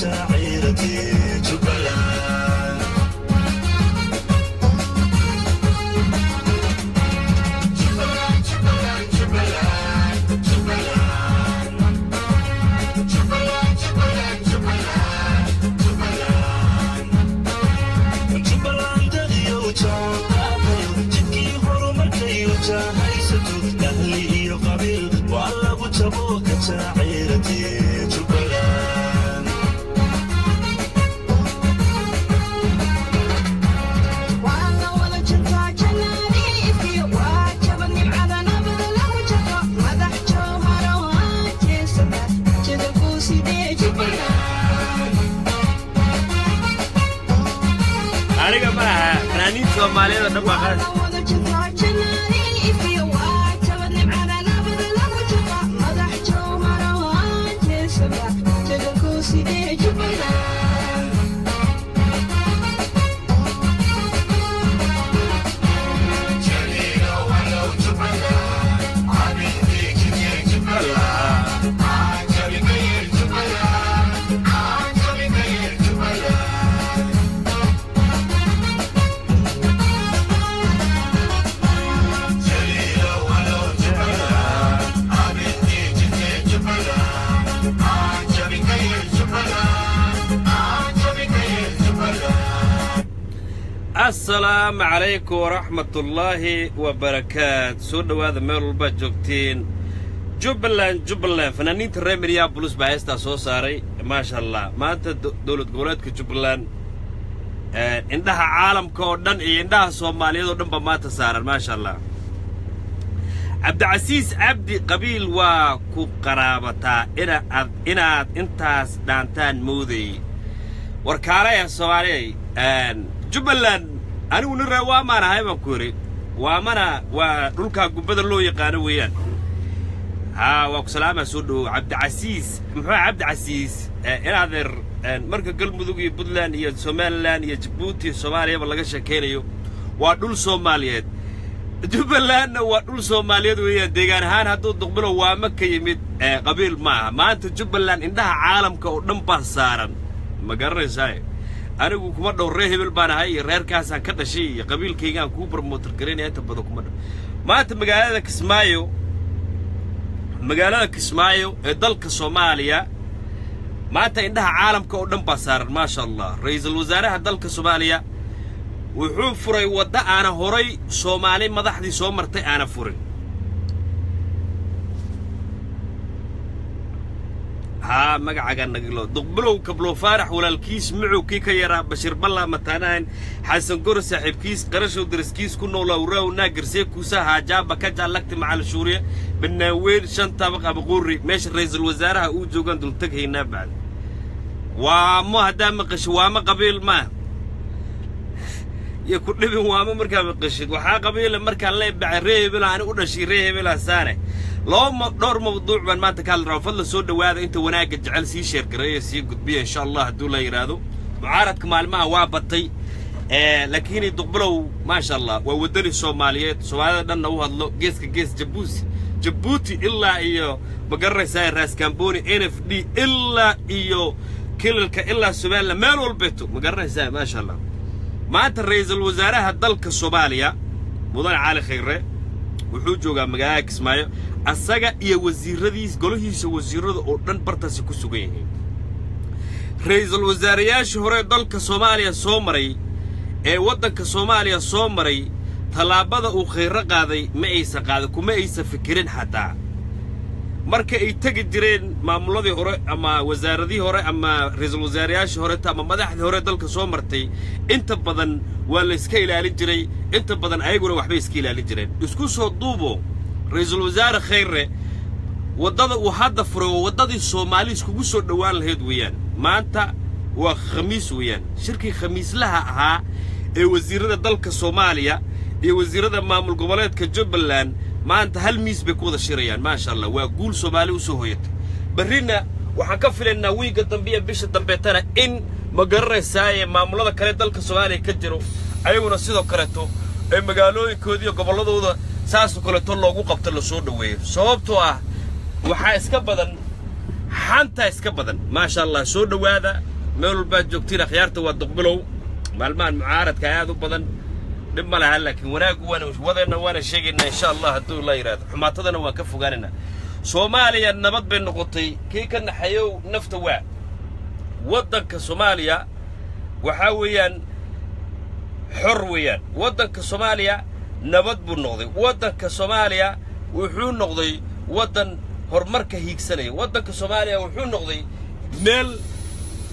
to no pagar. Assalaamu calaykum waraxmatullaahi wabarakaat soo dhowaada meel walbaad joogtiin. Jubbaland jubbaland fanaaniinta reer minneabolis baa heestaa soo saaray. Maasha allah maanta do- dowlad goboleedka jubbaland indhaha caalamka oo dhan iyo indhaha soomaaliyeed oo dhan baa maanta saaran maasha allah cabdicasiis cabdi qabiil waa ku qaraabataa inaad inaad intaas dhaantaan moodayy warkaalaya soomaaliyay jubbaland anigu nin ree waamaan ahay baan ku yidhi waamana waa dhulkaa gubbada loo yaqaano weeyaan. Haa waa ku salaamaa soo dhowow cabdicasiis. Muxuu cabdicasiis? Inaadeer marka galmudug iyo puntland iyo somalilan iyo jabuuti soomaaliyaba laga sheekaynayo waa dhul soomaaliyeed. Jubbalandna waa dhul soomaaliyeed weeyaan. Deegaan ahaan hadduu duqbilo waama ka yimid qabiil ma aha maanta jubbaland indhaha caalamka oo dhan baa saaran. Ma garanaysaa anigu kuma dhow reer hebel baan ahay iyo reerkaasaan ka dhashay iyo qabiilkaygaan kuu barmootar garaynaya inta badan kuma dhow maanta magaalada kismaayo magaalada kismaayo ee dalka soomaaliya maanta indhaha caalamka oo dhan baa saaran maasha allah ra'iisul wasaaraha dalka soomaaliya wuxuu furay waddo aana horay soomaali madaxdii soo martay aana furin ها مقعقا نقلو دقبلو كبلو فارح ولا الكيس معو كيكا يرى بشير بلا متانان حسن قرر صاحب كيس قرشو درس كيس كنا ولا وراو ناقر سيكوسا هاجابا كجا لكت مع الشورية بالناوير شن طابق بقوري ماش رئيس الوزراء اوجو قندل تكهينا بعد وما هدا مقش وما قبيل ما يكون لبن وما مركا مقشد وحا قبيل مركا اللي بعريه بلا انا قلنا ريه بلا سانه laba dhowr mawduuc baan maanta ka hadli rabaa. Fadla soo dhowaada inta wanaagga jecel sii sheergareeya sii gudbiya insha allah hadduu la yidhaahdo mucaaradka maalmaha waa batay laakiin duqbilow maasha allah waa waddani soomaaliyeed. Soomaalida dhanna u hadlo geeska gees jabuuti. Jabuuti ilaa iyo ma garanaysaa raaskamboni n f d ilaa iyo kilalka ilaa somaliland meel walbeeto ma garanaysaa maasha allah. Maanta ra'iisul wasaaraha dalka soomaaliya mudane cali khayre wuxuu joogaa magaalada kismaayo asaga iyo wasiiradiis golahiisa wasiirrada oo dhan bartaasi ku sugan yihiin ra'iisul wasaarayaashii hore dalka soomaaliya soo maray ee waddanka soomaaliya soo maray tallaabada uu khayro qaaday ma aysan qaadin kuma aysan fikirin xataa marka ay tegi jireen maamulladii hore ama wasaaradihii hore ama ra'iisul wasaarayaashii horeta ama madaxdii hore dalka soo martay inta badan waa la iska ilaalin jiray inta badan ayaguna waxbay iska ilaalin jireen. Isku soo duubo ra'iisul wasaare khayre waddada uu hadda furay waa waddadii soomaali iskugu soo dhowaan lahayd weeyaan. Maanta waa khamiis weeyaan. Shirkii khamiislaha ahaa ee wasiirrada dalka soomaaliya iyo wasiirrada maamul goboleedka jubbaland maanta hal miis bay ku wada shirayaan maasha allah waa guul soomaali u soo hoyatay. Berrina waxaan ka filaynaa wiigga dambe iyo bisha dambeetana in ma garanaysaaye maamullada kale dalka soomaaliya ka jiro ayaguna sidoo kaleeto ee magaalooyinkoodi iyo gobolladooda saasoo kaleeto loogu qabto la soo dhoweeyo sababtoo ah waxaa iska badan xantaa iska badan. Maasha allah soo dhowaada meel walbaad joogtiin akhyaarta waa duqbilow. Maalmahan mucaaradka aad u badan dhib ma laha laakiin wanaaggu waana wadeenna waana sheegaynaa insha allah hadduu la yidhaahdo xumaatadana waan ka fogaanaynaa soomaaliya nabad bay noqotay kii ka naxayow nafta waa. Waddanka soomaaliya waxaa weeyaan xor weeyaan. Waddanka soomaaliya nabad buu noqday. Waddanka soomaaliya wuxuu noqday waddan horumarka hiigsanaya. Waddanka soomaaliya wuxuu noqday meel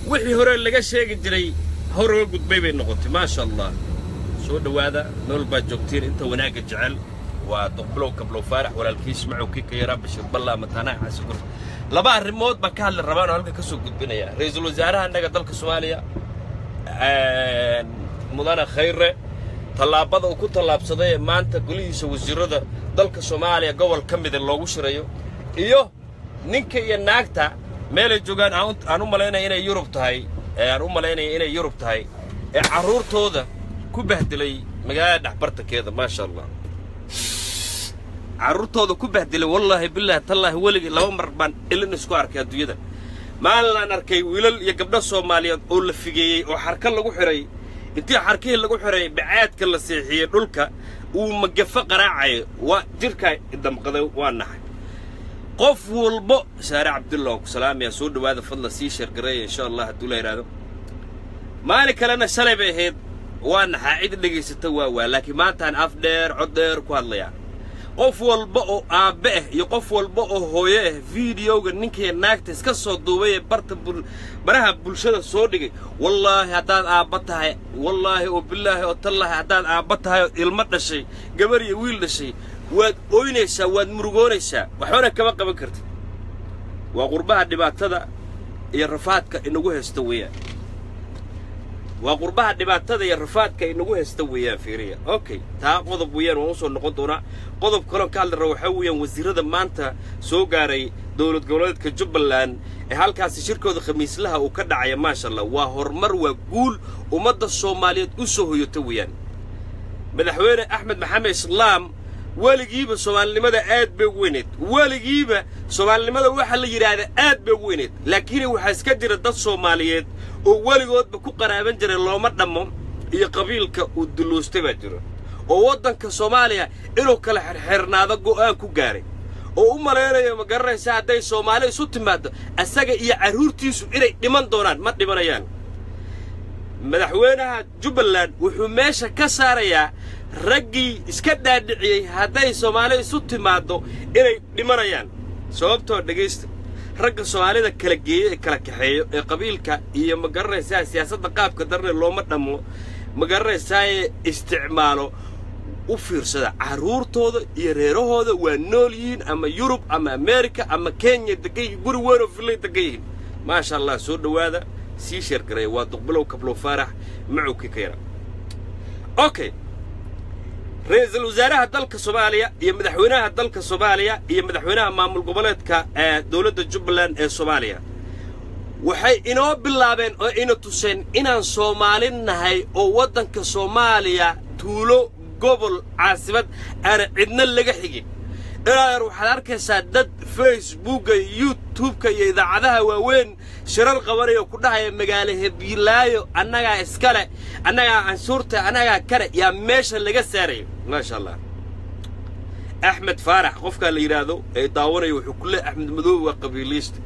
wixii hore laga sheegi jiray hor oga gudbay bay noqotay maasha allah soo dhowaada meel baad joogtiin inta wanaagga jecel. Waa duqbilow kablow faarax walaalkiis macow kii ka yaraa bashir ballaa mataanaha xasigur laba arrimood baan ka hadli rabaan oo halka ka soo gudbinaya. Ra'iisul wasaaraha annaga dalka soomaaliya mudane khayre tallaabada uu ku tallaabsaday ee maanta golihiisa wasiirrada dalka soomaaliya gobol ka mida loogu shirayo iyo ninka iyo naagta meelay joogaan aan u malaynaya inay yurub tahay aan u malaynaya inay yurub tahay ee carruurtooda ku bahdilay magaalada dhexbartankeeda maasha allah carruurtooda ku bahdilay wallaahi bilaahi tallaahi weligii laba mar baan ilin isku arkay adduunyada. Maalin aan arkay wiilal iyo gabdho soomaaliyeed oo la figeeyey oo xarka lagu xidhay intii xarkihii lagu xidhay bacaadka la seexiyey dhulka uu magafo qaraacayo waa jirkaa damqaday waa naxay qof walbo saare cabdulla oo ku salaamaya soo dhowaada fadla sii sheergareeya insha allah hadduu la yidhaahdo maalin kalena shalay bay ahayd waa naxaa cid dhegaysata waa waa laakiin maantaan af dheer cod dheer ku hadlayaa qof walba oo aabbe ah iyo qof walba oo hooyo ah fideoga ninkii naagta iska soo duubay ee barta baraha bulshada soo dhigay wallaahi haddaad aabba tahay wallaahi oo bilaahi oo tallaahi haddaad aabba tahay oo ilmo dhashay gabar iyo wiil dhashay waad ooynaysaa waad murugoonaysaa waxbana kama qaban kartid. Waa qurbaha dhibaatada iyo rafaadka inagu haysta weeyaan waa qurbaha dhibaatada iyo rafaadka inagu haysta weeyaan fiiriya. Okay taa qodob weeyaan waan u soo noqon doonaa qodob kaloon ka hadli waxaa weeyaan wasiirrada maanta soo gaaray dowlad goboleedka jubbaland ee halkaasi shirkooda khamiislaha uu ka dhacaya maasha allah waa horumar waa guul ummadda soomaaliyeed u soo hoyota weeyaan. Madaxweyne axmed maxamed islaam weligiiba soomaalinimada aad bay ugu weyneed weligiiba soomaalinimada waxaa la yidhaahdaa aad bay ugu weyneed laakiin waxaa iska jira dad soomaaliyeed oo weligoodba ku qaraaban jiray looma dhammo iyo qabiilka uu dulluustay baa jiro. Oo waddanka soomaaliya inuu kala xirxirnaado go'aan ku gaaray. Oo u malaynayo ma garanaysa hadday soomaali isu timaaddo asaga iyo carruurtiisu inay dhiman doonaan ma dhimanayaan. Madaxweynaha jubbaland wuxuu meesha ka saarayaa raggii iska dhaadhiciyey hadday soomaali isu timaaddo inay dhimanayaan. Sababtoo dhegaysta ragga soomaalida kala geeyo ee kala kaxeeyo ee qabiilka iyo ma garanaysaa siyaasadda qaabka darne looma dhammo ma garanaysaaye isticmaalo u fiirsada carruurtooda iyo reerahooda waa nool yihiin ama yurub ama amerika ama kenya degan yihiin guri weyn oo villay degan yihiin. Maasha allah soo dhowaada sii sheergareeya waa duqbilow kablow faarax ka yara okay ra'iisul wasaaraha dalka soomaaliya iyo madaxweynaha dalka soomaaliya iyo madaxweynaha maamul goboleedka ee dowladda jubbaland ee soomaaliya. Waxay inoo bilaabeen oo ina tuseen inaan soomaali nahay oo waddanka soomaaliya tuulo gobol caasimad aana cidna laga xigin ilaa waxaad arkaysaa dad facebookga iyo youtubeka iyo idaacadaha waaweyn. Shirar qabanaya ku dhahaya magaalo hebilaayo annagaa iskale annagaa canshuurta annagaa kale yaa meesha laga saaraya maasha allah axmed faarax qofkaa la yidhaahdo ee daawanaya wuxuu ku leey axmed madoobe waa qabiiliista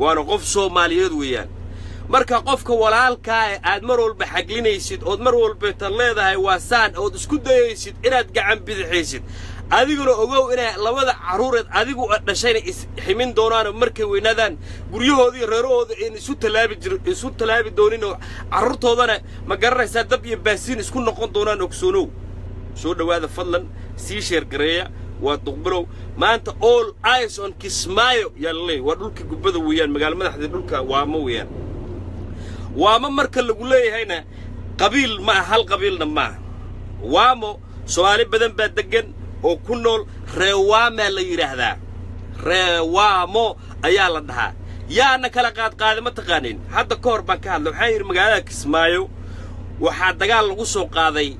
waana qof soomaaliyeed weeyaan. Marka qofka walaalkaa ee aad mar walba xaglinaysid ood mar walbeetan leedahay waa saan ood isku dayaysid inaad gacan bidixaysid adiguna ogow inay labada carruureed adigu dhashayna isximin doonaanoo markay weynaadaan guryahooda iyo reerahooda ayn isu tallaabi dooninoo carruurtoodana ma garanaysaa dab iyo baasiin isku noqon doonaan ogsoonow soo dhowaada fadlan sii sheergareeya waa duqbilow maanta all eyes on kismaayo yaa la leeyahy waa dhulkii gubbada weeyaan magaalo madaxdii dhulka waamo weeyaan. Waamo marka lagu leeyahayna qabiil ma ah hal qabiilna maaha waamo soomaali badan baa deggan oo ku nool reewaamaa la yidhaahdaa reewaamo ayaa la dhahaa. Yaana kala qaadqaada ma taqaanin. Hadda ka hor baan ka hadla waxaan yidhi magaalada kismaayo? Waxaa dagaal lagu soo qaaday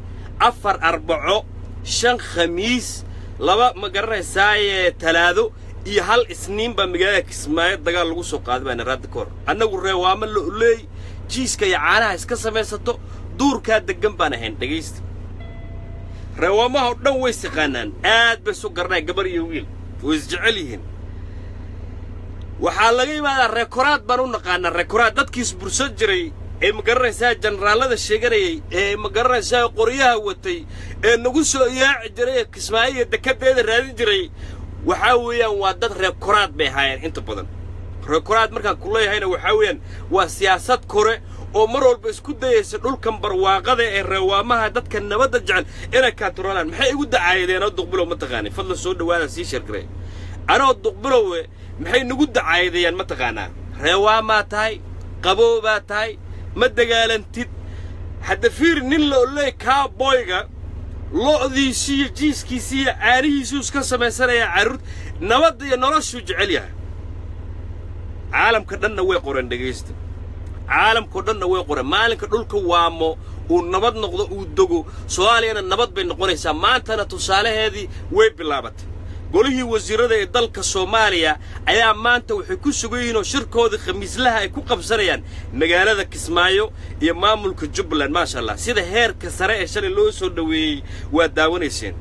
afar arbaco shan khamiis laba ma garanaysaaye talaado iyo hal isniin baa magaalada kismaayo dagaal lagu soo qaaday baana raadda ka hor. Annagu reewaamo la oleey jiiska iyo caanaha iska samaysato duurkaa deggan baan ahayn dhegaysta reewaamaha oo dhan way siqaanaan aad bay isu garanaan gabar iyo wiil way isjecel yihiin waxaa laga yimaadaa reekoraad baan u naqaanaa reekoraad dadkiis bursan jiray ee ma garanaysaa jenaraallada sheeganayay ee ma garanaysaa qoryaha watay ee nagu soo yaaci jiray ee kismaayo iyo dekeddeeda raadin jiray waxaa weeyaan waa dad reekoraad bay ahaayeen inta badan reekoraad markaan ku leeyahayna waxaa weeyaan waa siyaasad kore oo mar walba isku dayaysa dhulkan barwaaqada ee reewaamaha dadka nabadda jecel inay kaaturolaan maxay igu dacaayadeen oo duqbilow ma taqaani fadla soo dhawaada sii sheergaray anoo duqbilowe maxay nagu dacaayadayaan ma taqaanaa? Reewaamaa tahay? Qabow baa tahay? Ma dagaalantid? Hadda fiir nin la oley kaaboyga lo'diisii iyo jiiskiisii iyo caanihiisuu iska samaysanaya carruurt nabadda iyo noloshuu jecel yahay. Caalamka dhanna way qoreen dhegaysta caalamkao dhanna way qoreen. Maalinka dhulka waamo uu nabad noqdo uu dego soomaaliyana nabad bay noqonaysaa. Maantana tusaalaheedii way bilaabatay. Golihii wasiirrada ee dalka soomaaliya ayaa maanta waxay ku sugan yihiin oo shirkoodii khamiislaha ay ku qabsanayaan magaalada kismaayo iyo maamulka jubbaland maasha allah sida heerka sare ee shalay loo soo dhoweeyey waa daawanayseen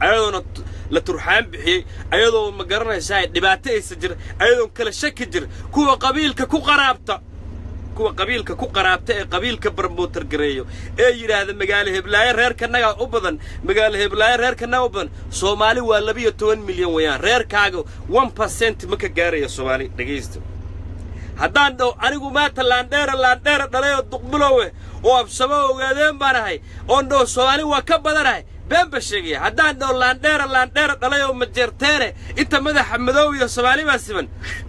ayadoona la turxaan bixiyey ayadoo ma garanaysaa dhibaato aysa jir ayadoon kala shaki jir kuwa qabiilka ku qaraabta kuwa qabiilka ku qaraabta ee qabiilka barmootar gareeyo ee yidhaahda magaalo heblaayo reerkanaga u badan magaalo heblaayo reerkanaga u badan soomaali waa labiyo toban milyan weeyaan reerkaaga one percent ma ka gaaraya soomaali dhegaysta haddaan dhaho anigu maanta laandheera laandheera dhalayoo duqbilowe oo absamo ogaadeen baan ahay. Oon dhaho soomaali waa ka badanahay been ba sheegaya haddaan dhaho laandheera laandheera dhalay oo majeerteene inta madaxa madow iyo soomaali baa siman.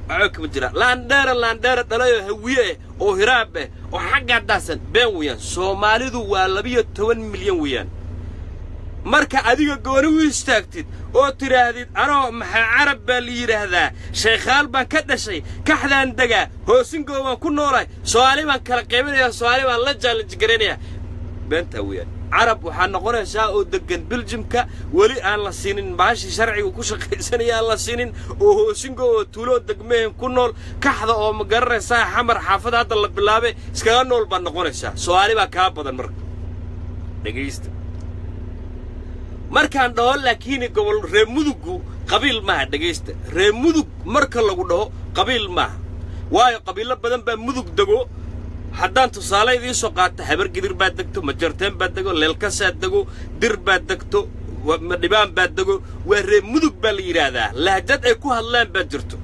Waxba kama jira. Laandheera laandheera dhalay oo hawiye eh oo hiraab eh oo xaggaa daasan been weeyaan soomaalidu waa labiyo toban milyan weeyaan marka adiga gooni u istaagtid oo tidhaahdid anoo maxaa carab baa la yidhaahdaa? Shaykhaal baan ka dhashay kaxdaan degaa hoosingoo baan ku noolahay. Soomaali baan kala qaybinayaa soomaali baan la jaalanji garaynayaa beentaa weeyaan carab waxaa noqonaysaa oo deggan biljimka weli aan la siinin baashii sharciga ku shaqaysanaya aan la siinin oo hoosingo oo tuuloo degmehen ku nool. Kaxda oo ma garanaysaa xamar xaafada hadda la bilaabay iskaga nool baad noqonaysaa. Soomaali baa kaa badan marka. Dhegaysta markaan dhaho laakiin gobol reer muduggu qabiil maaha dhegaysta reer mudug marka lagu dhaho qabiil maaha. Waayo qabiillo badan baa mudug dego haddaan tusaale idiin soo qaato habargidir baad degto majarteen baad dego leelkasaad dego dir baad degto madhibaan baad dego waa reer mudug baa la yidhaahdaa lahjad ay ku hadlaan baad jirto.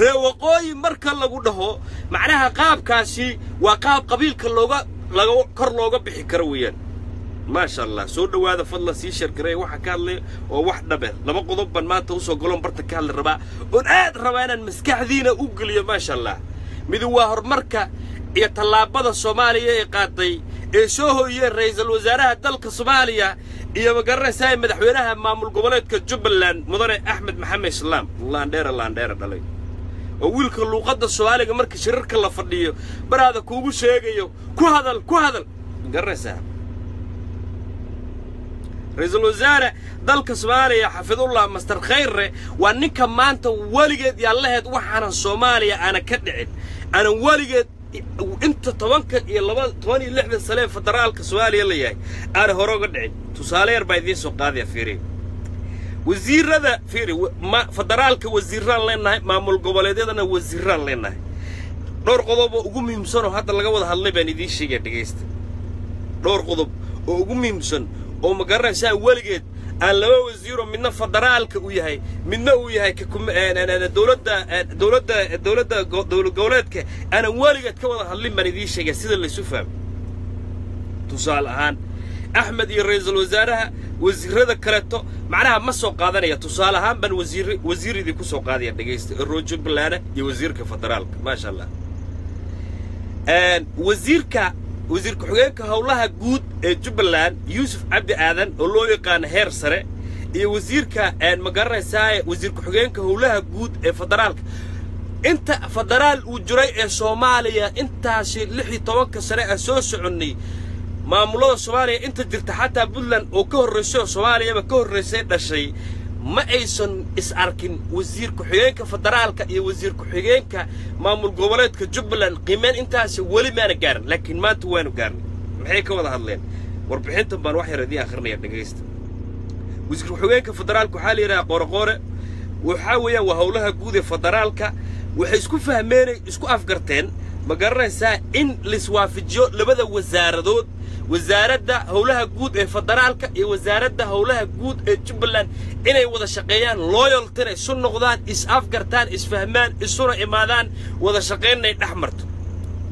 Ree waqooyi marka lagu dhaho macnaha qaabkaasi waa qaab qabiilka looga laga kor looga bixi karo weeyaan. Maasha allah soo dhowaada fadlan sii shargareey waxaa ka hadlaya oo wax dhabe. Laba qodob baan maanta u soo galoon barta ka hadli rabaa. Oon aad rabaa inaan maskaxdiina u geliyo maasha allah midu waa horumarka iyo tallaabada soomaaliya ee qaaday ee soo hooyeen ra'iisul wasaaraha dalka soomaaliya iyo ma garanaysaa madaxweynaha maamul goboleedka jubbaland mudane axmed maxamed islaam laandheera laandheera dhalay. Oo wiilka luuqadda soomaaliga marka shirarka la fadhiyo baraada kuugu sheegayo ku hadal ku hadal! Ma garanaysaa ra'iisul wasaare dalka soomaaliya xafidullah master khayre waa ninka maanta weligeed yaallaheed waxaanan soomaaliya aanan ka dhicin aanan weligeed inta tobanka iyo laba toban iyo lixdan sane federaalka soomaaliya la yahay aanan hore uga dhicin. Tusaale yar baa idiin soo qaadaya fiiri. Wasiirada fiiri federaalka wasiiraan leenahay maamul goboleedyadana wasiiraan leenahay. Dhowr qodob oo ugu muhiimsan oo hadda laga wada hadlay baan idiin sheegaya dhegaysta dhowr qodob oo ugu muhiimsan oo ma garanaysaa weligeed aan laba wasiiroo midna federaalka uu yahay midna uu yahay dowladda dowladda dowladda dowlad goboleedka. Aanan weligeed ka wada hadlin baan idiin sheegaya sida laysu fahmo. Tusaale ahaan axmed iyo ra'iisul wasaaraha wasiirada kaleeto macnaha ma soo qaadanaya. Tusaale ahaan baan wasiir wasiir idinku soo qaadaya dhegaysta roo jubbaland iyo wasiirka federaalka maasha allah. Wasiirka wasiir ku-xigeenka howlaha guud ee jubbaland yuusuf cabdi aadan oo loo yaqaano heer sare iyo wasiirka ma garanaysaa wasiir ku-xigeenka howlaha guud ee federaalka. Inta federaal uu jiray ee soomaaliya intaasi lix iyo tobanka sane aan soo soconnay maamulada soomaaliya inta jirta xataa puntland oo ka horraysay oo soomaaliyaba ka horraysay dhashay ma aysan is arkin wasiir ku-xigeenka federaalka iyo wasiir ku-xigeenka maamul goboleedka jubbaland. Qiimeen intaasi weli maana gaarin laakiin maanta waanu gaarnay maxay ka wada hadleen? Warbixintan baan wax yar idiin akhrinaya dhegaysta wasiir ku-xigeenka federaalka waxaa la yidhaha qooroqoore waxaa weeyaan waa howlaha guud ee federaalka. Waxay isku fahmeenay isku afgarteen. Ma garanaysaa in laiswaafajiyo labada wasaaradood wasaaradda howlaha guud ee federaalka iyo wasaaradda howlaha guud ee jubbaland inay wada shaqeeyaan loyaltina isu noqdaan is afgartaan isfahmaan isuna imaadaan wada shaqaynay dhex marto.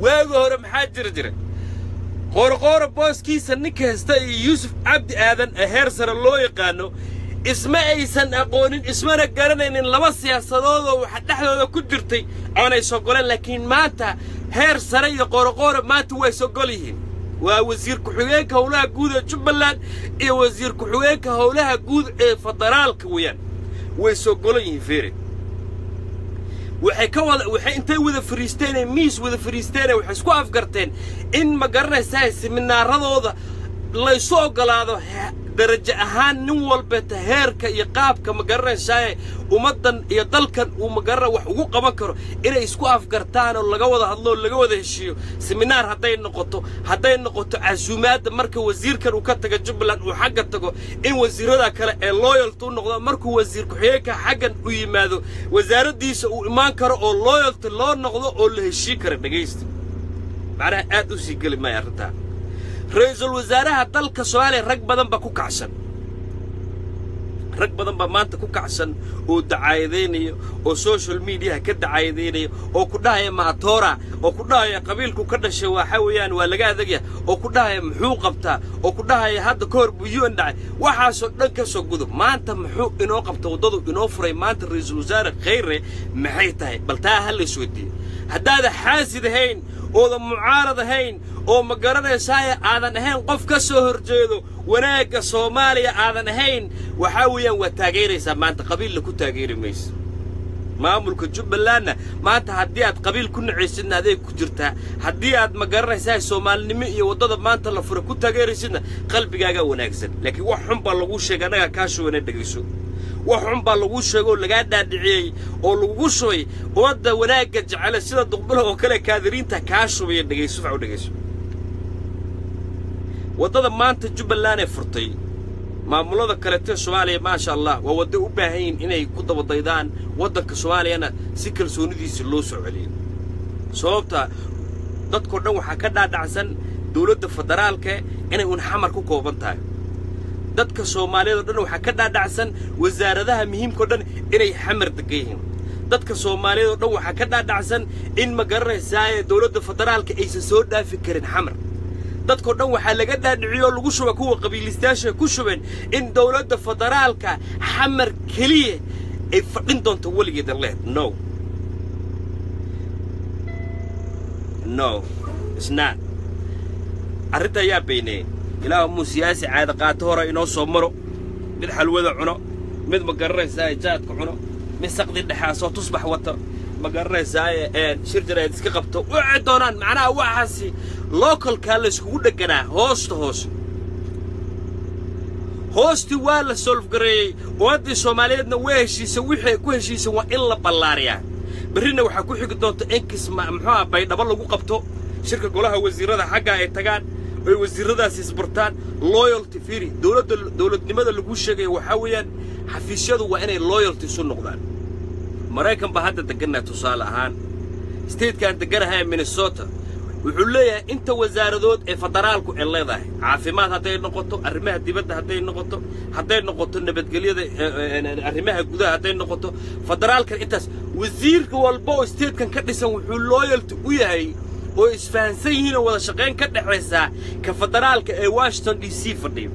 Waagi hore maxaa jira? Jira qoorqoora booskiisa ninka hesta iyo yuusuf cabdi aadan ee heer sare loo yaqaano isma aysan aqoonin ismana garanaynin laba siyaasadoodoo waxa dhexdooda ku jirtay aanay sogoleen laakiin maanta heer sare iyo qooroqoora maanta way sogol yihiin waa wasiir ku-xigeenka howlaha guud ee jubbaland iyo wasiir ku-xigeenka howlaha guud ee federaalka weeyaan. Way sogolan yihiin feere. Waxay ka wada waxay intay wada fariisteenee miis wada fariisteene waxay isku afgarteen in ma garanaysaa siminaaradooda laysu oggolaado darajo ahaan nin walbeeta heerka iyo qaabka ma garanaysaaye? Ummaddan iyo dalkan uu magarana wax ugu qaban karo? Inay isku afgartaan oo laga wada hadlo oo laga wada heshiiyo? Seminaar hadday noqoto hadday noqoto casuumaadda marka wasiirkan uu ka taga jubbaland uu xagga tago in wasiirada kale ee loyalty u noqdo markuu wasiir ku-xigeenka xaggan u yimaado wasaaraddiisa uu imaan karo oo loyalty loo noqdo oo la heshii kara dhegaysta macnaha aad u sii geli maya arrintaa ra'iisul wasaaraha dalka soomaaliya rag badan baa ku kacsan rag badan baa maanta ku kacsan oo dacaayadaynayo oo social mediaha ka dacaayadaynaya oo ku dhahaya maatora oo ku dhahaya qabiilku ka dhashay waxa weeyaan waa laga adagya oo ku dhahaya muxuu qabtaa oo ku dhahaya hadda ka hor buu un dhacay waxaasoo dhan ka soo gudub maanta muxuu inoo qabta waddadu inoo furay maanta ra'iisul wasaare khayre maxay tahay? Bal taa ha la isweydiiye haddaada xaasid ahayn oodan mucaarad ahayn oo ma garanaysaaye aadan ahayn qof ka soo horjeedo wanaagga soomaaliya aadan ahayn waxaa weeyaan waa taageeraysaa. Maanta qabiilla ku taageeri maysa maamulka jubbalandna maanta haddii aad qabiil ku nacaysidna adeeg ku jirtaa. Haddii aad ma garanaysaa soomaalinimo iyo waddada maanta la fura ku taageeraysidna qalbigaagaa wanaagsan. Laakiin wax xun baa laguu sheegay annagaa kaa shubanee dhegayso wax xun baa laguu sheegay oo lagaa dhaadhiciyey oo lagugu shubay ummadda wanaagga jecele sida duqbalaha oo kale kaadiriinta kaa shubaya dhegayso u dhegayso waddada maanta jubbaland ee furtay maamulada kaleetee soomaaliya maasha allah waa waddo u baahan yihiin inay ku dabadaydaan waddanka soomaaliyana si kalsoonidiisa loo soo celiyo. Sababta dadkao dhan waxaa ka dhaadhacsan dawladda federaalka inay un xamar ku kooban tahay dadka soomaaliyeed o dhan waxaa ka dhaadhacsan wasaaradaha muhiimkao dhan inay xamar degan yihiin. Dadka soomaaliyeed oo dhan waxaa ka dhaadhacsan in ma garanaysaaye dawladda federaalka aysan soo dhaafi karin xamar. Dadkao dhan waxaa laga dhaadhiciyo oo lagu shuba kuwa qabiilistayaasha ku shubeen in dawladda federaalka xamar keliya ay fadhin doonto weligeeda leed no. No isnaa arrinta ayaa bayneeyey ilaah muu siyaasi caada qaato hore inoo soo maro. Mid xalwada cuno mid ma garanaysaaye jaadka cuno mid saqdi dhexaasoo tusbax wata. Ma garanaysaaye shir jaraad iska qabto. Waxay doonaan macnaha waxaasi localkaa layskugu dhegganaa hoosta hoose. Hoostii waa la solfgareeyey ummaddii soomaaliyeedna waa heshiisa wixii ku heshiisa waa in la ballaariyaa. Berrina waxaa ku xigi doonta inkis muxuuah baydhabo lagu qabto. Shirka golaha wasiirrada xaggaa ay tagaan oy wasiirradaas isbartaan loyalty firi. Dowladda dowladnimada lagu sheegaya waxaa weeyaan xafiisyadu waa inay loyalty isu noqdaan. Maraykan baa hadda deggannaa tusaale ahaan. Statekaan degganahay minnesota wuxuu leeyahay inta wasaaradood ee federaalku ay leedahay. Caafimaad hadday noqoto arrimaha dibadda hadday noqoto hadday noqoto nabadgelyada arrimaha gudaha hadday noqoto federaalkan intaas wasiirka walba oo statekan ka dhisan wuxuu loyalty u yahay oo isfahansan yihiin oo wada shaqayn ka dhexaysaa ka federaalka ee washington d c fadhiyo.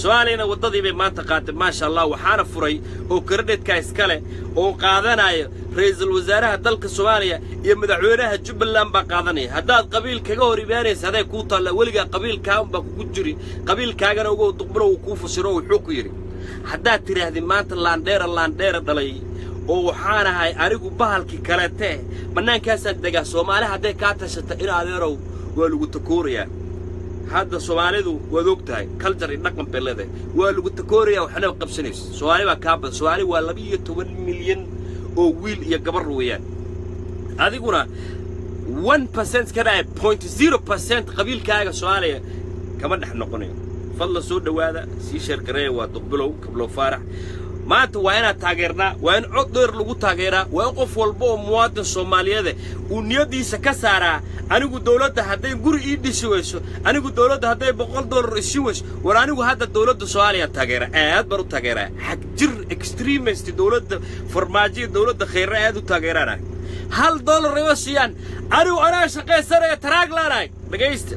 Soomaaliyana waddadii bay maanta qaaday maasha allah waxaana furay oo karadheedkaa iska leh oo qaadanaya ra'iisul wasaaraha dalka soomaaliya iyo madaxweynaha jubbaland baa qaadanaya. Haddaad qabiil kaga hor imaanaysa hadday kuu taalla weligaa qabiilkaa unbaa kugu jiri. Qabiilkaagana ugow duqbalo uu kuu fasiro wuxuu ku yidhi haddaad tidhaahdid maanta laandheera laandheera dhalay oo waxaan ahay anigu bahalkii kaletee bannaankaasaan degaa soomaali hadday kaa tashata in adeerow waa lagu takoorayaa hadda soomaalidu waad og tahay culture iyo dhaqan bay leedahay. Waa lagu takooraya waxnaba qabsanaysa soomaali baa kaa badan soomaali waa laba iyo toban milyan oo wiil iyo gabar weeyaan. Adiguna one percent ka dhahay point zero percent qabiilkaaga soomaaliya kama dhex noqonayo. Fadla soo dhowaada sii sheergareeya waa duqbilow kablow faarax maanta waa inaad taageernaa waa in cod dheer lagu taageeraa waa in qof walba oo muwaadin soomaaliyeede uu niyaddiisa ka saaraa anigu dawladda hadday guri ii dhisi weyso anigu dawladda hadday boqol dollar isin weyso war anigu hadda dawladda soomaaliya taageera aad baan u taageeraa. Xag jir extremist dawladda farmaajo dawladda khayra aad u taageeraanahay hal dollar ima siiyaan anigu anaa shaqaysanaya taraag laanahay. Dhegaysta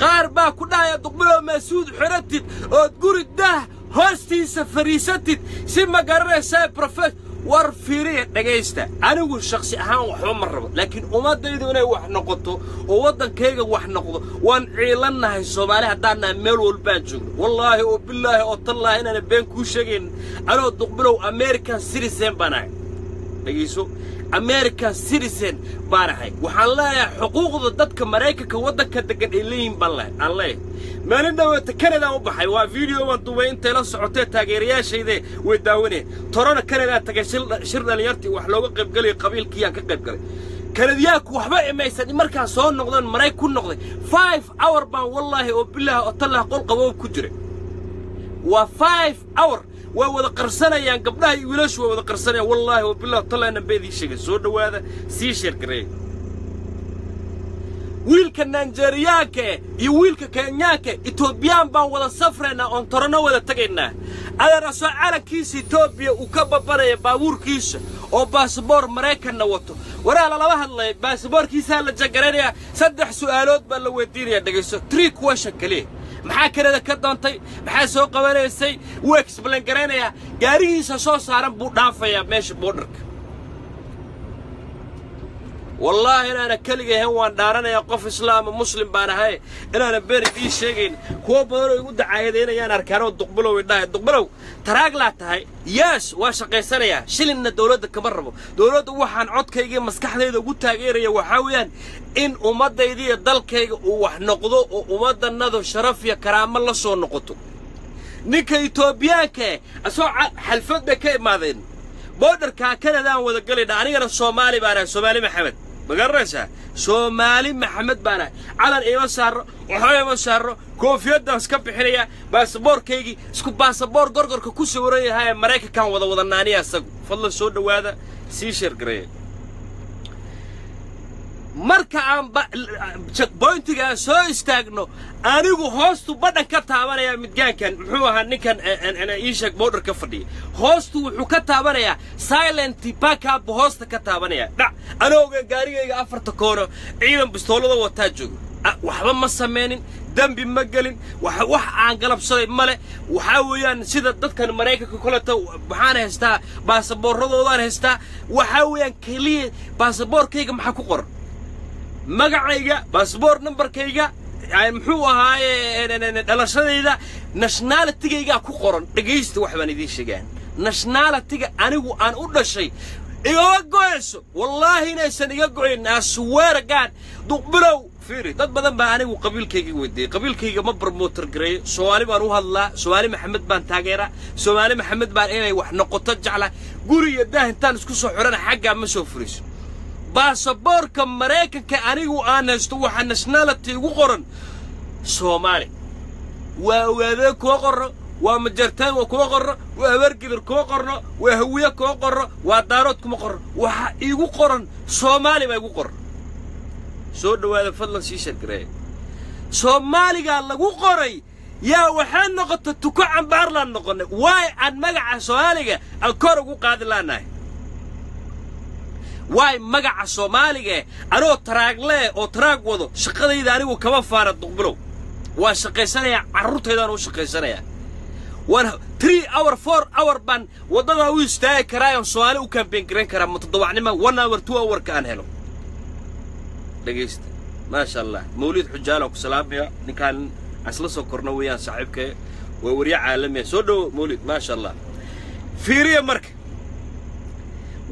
qaar baa ku dhahaya duqbilow maasuud xiratid ood guri daah hoostiisa fadhiisatid si ma garanaysaa profes war fiiriya dhegaysta anigu shakhsi ahaan waxba ma rabo laakiin ummaddaydu inay wax noqoto oo waddankayga wax noqdo waan ciilannahay soomaali haddaan nahay meel walbaan joogno wallaahi oo bilaahi oo tallaahi inaana been kuu sheegayn anoo duqbilow american citizen baan ahay. Dhegayso american citizen baan ahay. Waxaan leeyahay xuquuqda dadka maraykanka waddanka deggan ay leeyihiin baan aan leeyahay. Maalin dhaweeta kanadaan u baxay. Waa video baan duubay intay la socotee taageerayaashayde way daawaneen. Torona kanadaan tagay shir dhallinyartii wax looga qaybgalayo qabiilkiiyaan ka qayb galay. Kanadiyaanku waxba imaysan markaan soo noqdeen maray ku noqday. Five hour baan wallaahi oo bilaahi oo qol qaboob ku jiray. Waa five hour waa wada qarsanayaan gabdhaha iyo wiilashu waa wada qarsanayaan. Wallaahi oo bilah tallayna ba sheegay. Soo dhowaada sii sheergareey wiilka nanjeriyaanka iyo wiilka kenyaanka etoobiyaan baan wada safraynaa oon torano wada tegaynaa. Adeerasoo calankiisa etoobiya uu ka babanaya baabuurkiisa oo baasboor maraykanna wato. Waraa lalaba hadlaya baasaboorkiisaa la jagaraynayaa saddex su'aalood baa la weydiinaya dhegayso. Tree question keliya maxaa kanada ka doontay? Maxaa soo qabanaysay wuu exblan garaynayaa gaarigiisa soo saaran buu dhaafayaa meesha boodharka wallaahi inaana keligay ahayn waan dhaaranayaa qof islaama muslim baan ahay. Inaana been idiin sheegayn. Kuwo badanoo igu dacaayadaynayaan arkaanoo duqbilow idhahay duqbilow taraaglaa tahay. Yees waa shaqaysanayaa. Shilinna dawladda kama rabo. Dawladda waxaan codkayga maskaxdayda ugu taageeraya waxaa weeyaan in ummaddayda iyo dalkayga uu wax noqdo oo ummaddannadu sharaf iyo karaamo la soo noqoto. Ninka etoobiyaankae asoo xalfad bay ka imaadeen. Boodharkaa kanadaan wada galayna anigana soomaali baan ahay soomaali maxamed مقرنسة سومالي محمد بنا على إيوان سارة وحوى إيوان سارة كوفيو دا سكب حرية. باس بور كيجي. سكب باس بور غرغر كوكوسي هاي مريكا كان وضا وضا نانيا سكب وهذا. سيشير قريب. Marka aan checkpointiga aan soo istaagno anigu hoostu badhan ka taabanayaa midgaankan. Muxuu ahaa ninkan ii sheeg boodhar ka fadhiya. Hoostu wuxuu ka taabanayaa silent backup hoosta ka taabanaya dhac anooga gaarigayga afarta koono ciidan bistoolada wataa joogo. Waxba ma samaynin dembi ma gelin wax aan galabsaday male waxaa weeyaan sida dadkan maraykanka koleta waxaan haystaa baasaboorradoodaan haystaa. Waxaa weeyaan keliya baasaboorkayga maxaa ku qoran مقعيجا بسبور نمبر كيجا يعني محوها هاي ن ن ن على شان إذا نشنال تيجا كقرن تجيست وحبني ذي شجان نشنال تيجا أنا و أنا أقول الشيء يوقعش والله ناس يقعد ناس وير قاعد دبروا فيري تد بدن بعاني وقبيل كي ودي قبيل كي ما برموتر جري سوالي بروح الله سوالي محمد بن تاجرة سوالي محمد بن إيه وح نقطة جعله قري يده إنتان سكوس حرنا حاجة ما شوف ريش baasaboorka maraykanka anigu aan haysto waxaa nationality igu qoran soomaali. Waa ogaadee kuma qorno waa majartaan waa kuma qorno waa habargidir kuma qorno waa hawiye kuma qorno waa daarood kuma qorno waxaa iigu qoran soomaali baa igu qoran. Soo dhowaada fadlan sii shargareeya. Soomaaligaa lagu qoray yaa waxaa noqota tuko cambaarlaan noqonnay waay aan magaca soomaaliga aan kor ugu qaadi laanahay waay magaca soomaaligae anoo taraaglee oo taraag wado? Shaqadayda anigu kama faana duqbilow waan shaqaysanayaa carruurtaydaan u shaqaysanayaa waan three hour four hour baan waddadaa u istaagi karaa oon soomaali u kambeyn garayn karaa. Ma toddobacnima one hour two hourka aan helo. Dhegaysta maasha allah mawliid xujaalaan ku salaamaya ninkaan asla soo korna weeyaan saaxiibkee. Waa warya caalamiya soo dhowo mawliid. Maasha allah fiiriya marka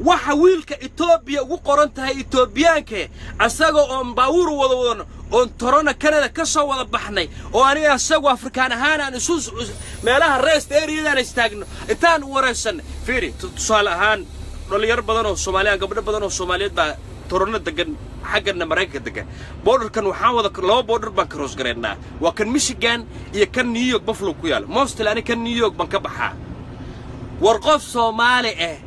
waxa wiilka etoobiya ugu qoran tahay etoobiyaanke asagoo oon baawur wada wadano oon torona kanada ka soo wada baxnay oo aniga asagoo afrikaan ahaan aan isu meelaha rest areadaan istaagno. Intaan waraysanay fiiri tusaale ahaan dhalinyaro badan oo soomaaliyan gabdho badan oo soomaaliyeed baa torona degan xaggana maraykanka degan borderkan waxaan wada laba border baan karoos gareennaa. Waa kan michigan iyo kan new york buffalo ku yaalla mostly ani kan new york baan ka baxaa. War qof soomaali ah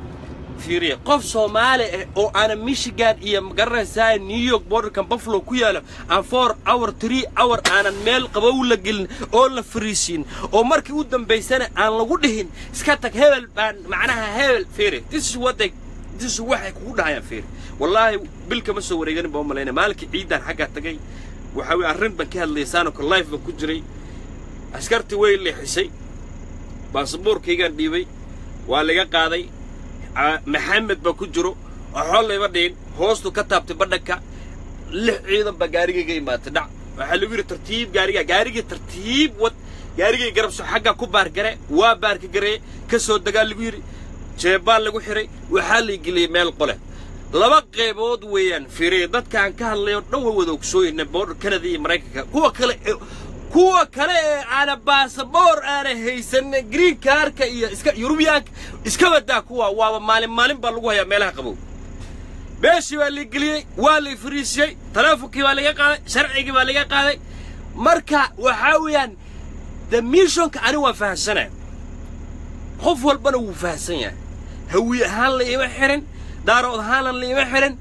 fiiriya qof soomaali ah oo aana michigan iyo ma garanaysaa new york borderkan buffalo ku yaalo aan four hour three hour aanan meel qabow la gelin oo la fariisiin oo markii u dambaysana aan lagu dhihin iska tag hebel baan macnaha hebel fiiri this is waxay kugu dhahayaan fiiri wallaahi bil kama soo wareeganin baa u malaynaya maalinkii ciiddaan xaggaa tagay waxaa weye arrin baan ka hadlayay saanoo kale life baan ku jiray. Askartii way leexisay baasaboorkaygaan dhiibay waa laga qaaday maxamed baa ku jiro waxoo layba dhihin hoostu ka taabtay badhanka lix ciidan baa gaarigayga imaatay. Dhac waxaa lagu yidhi tartiib gaarigaa gaarigii tartiib wad gaarigay garabso xaggaa ku baargare waa baarka garee ka soo degaa lagu yidhi jeebbaa lagu xidhay waxaa lay geliyey meel qole. Laba qaybood weeyaan fiiriya dadka aan ka hadlay oo dhan way wada ogsooyina boodhar kanada iyo maraykanka kuwa kale kuwa kale ee aana baasaboor aana haysan green kaarka iyo iska yurubiyaanka iska badaa kuwa waaba maalin maalin baa lagu hayaa meelaha qabow. Beeshii baa la geliyey waa la fariisiyey taleefonkii baa laga qaaday sharcigii baa laga qaaday. Marka waxaa weeyaan the missionka ani waa fahamsanaya qof walbana wuu fahamsan yahay hawi ahaan la ima xirin daarood ahaana la ima xirin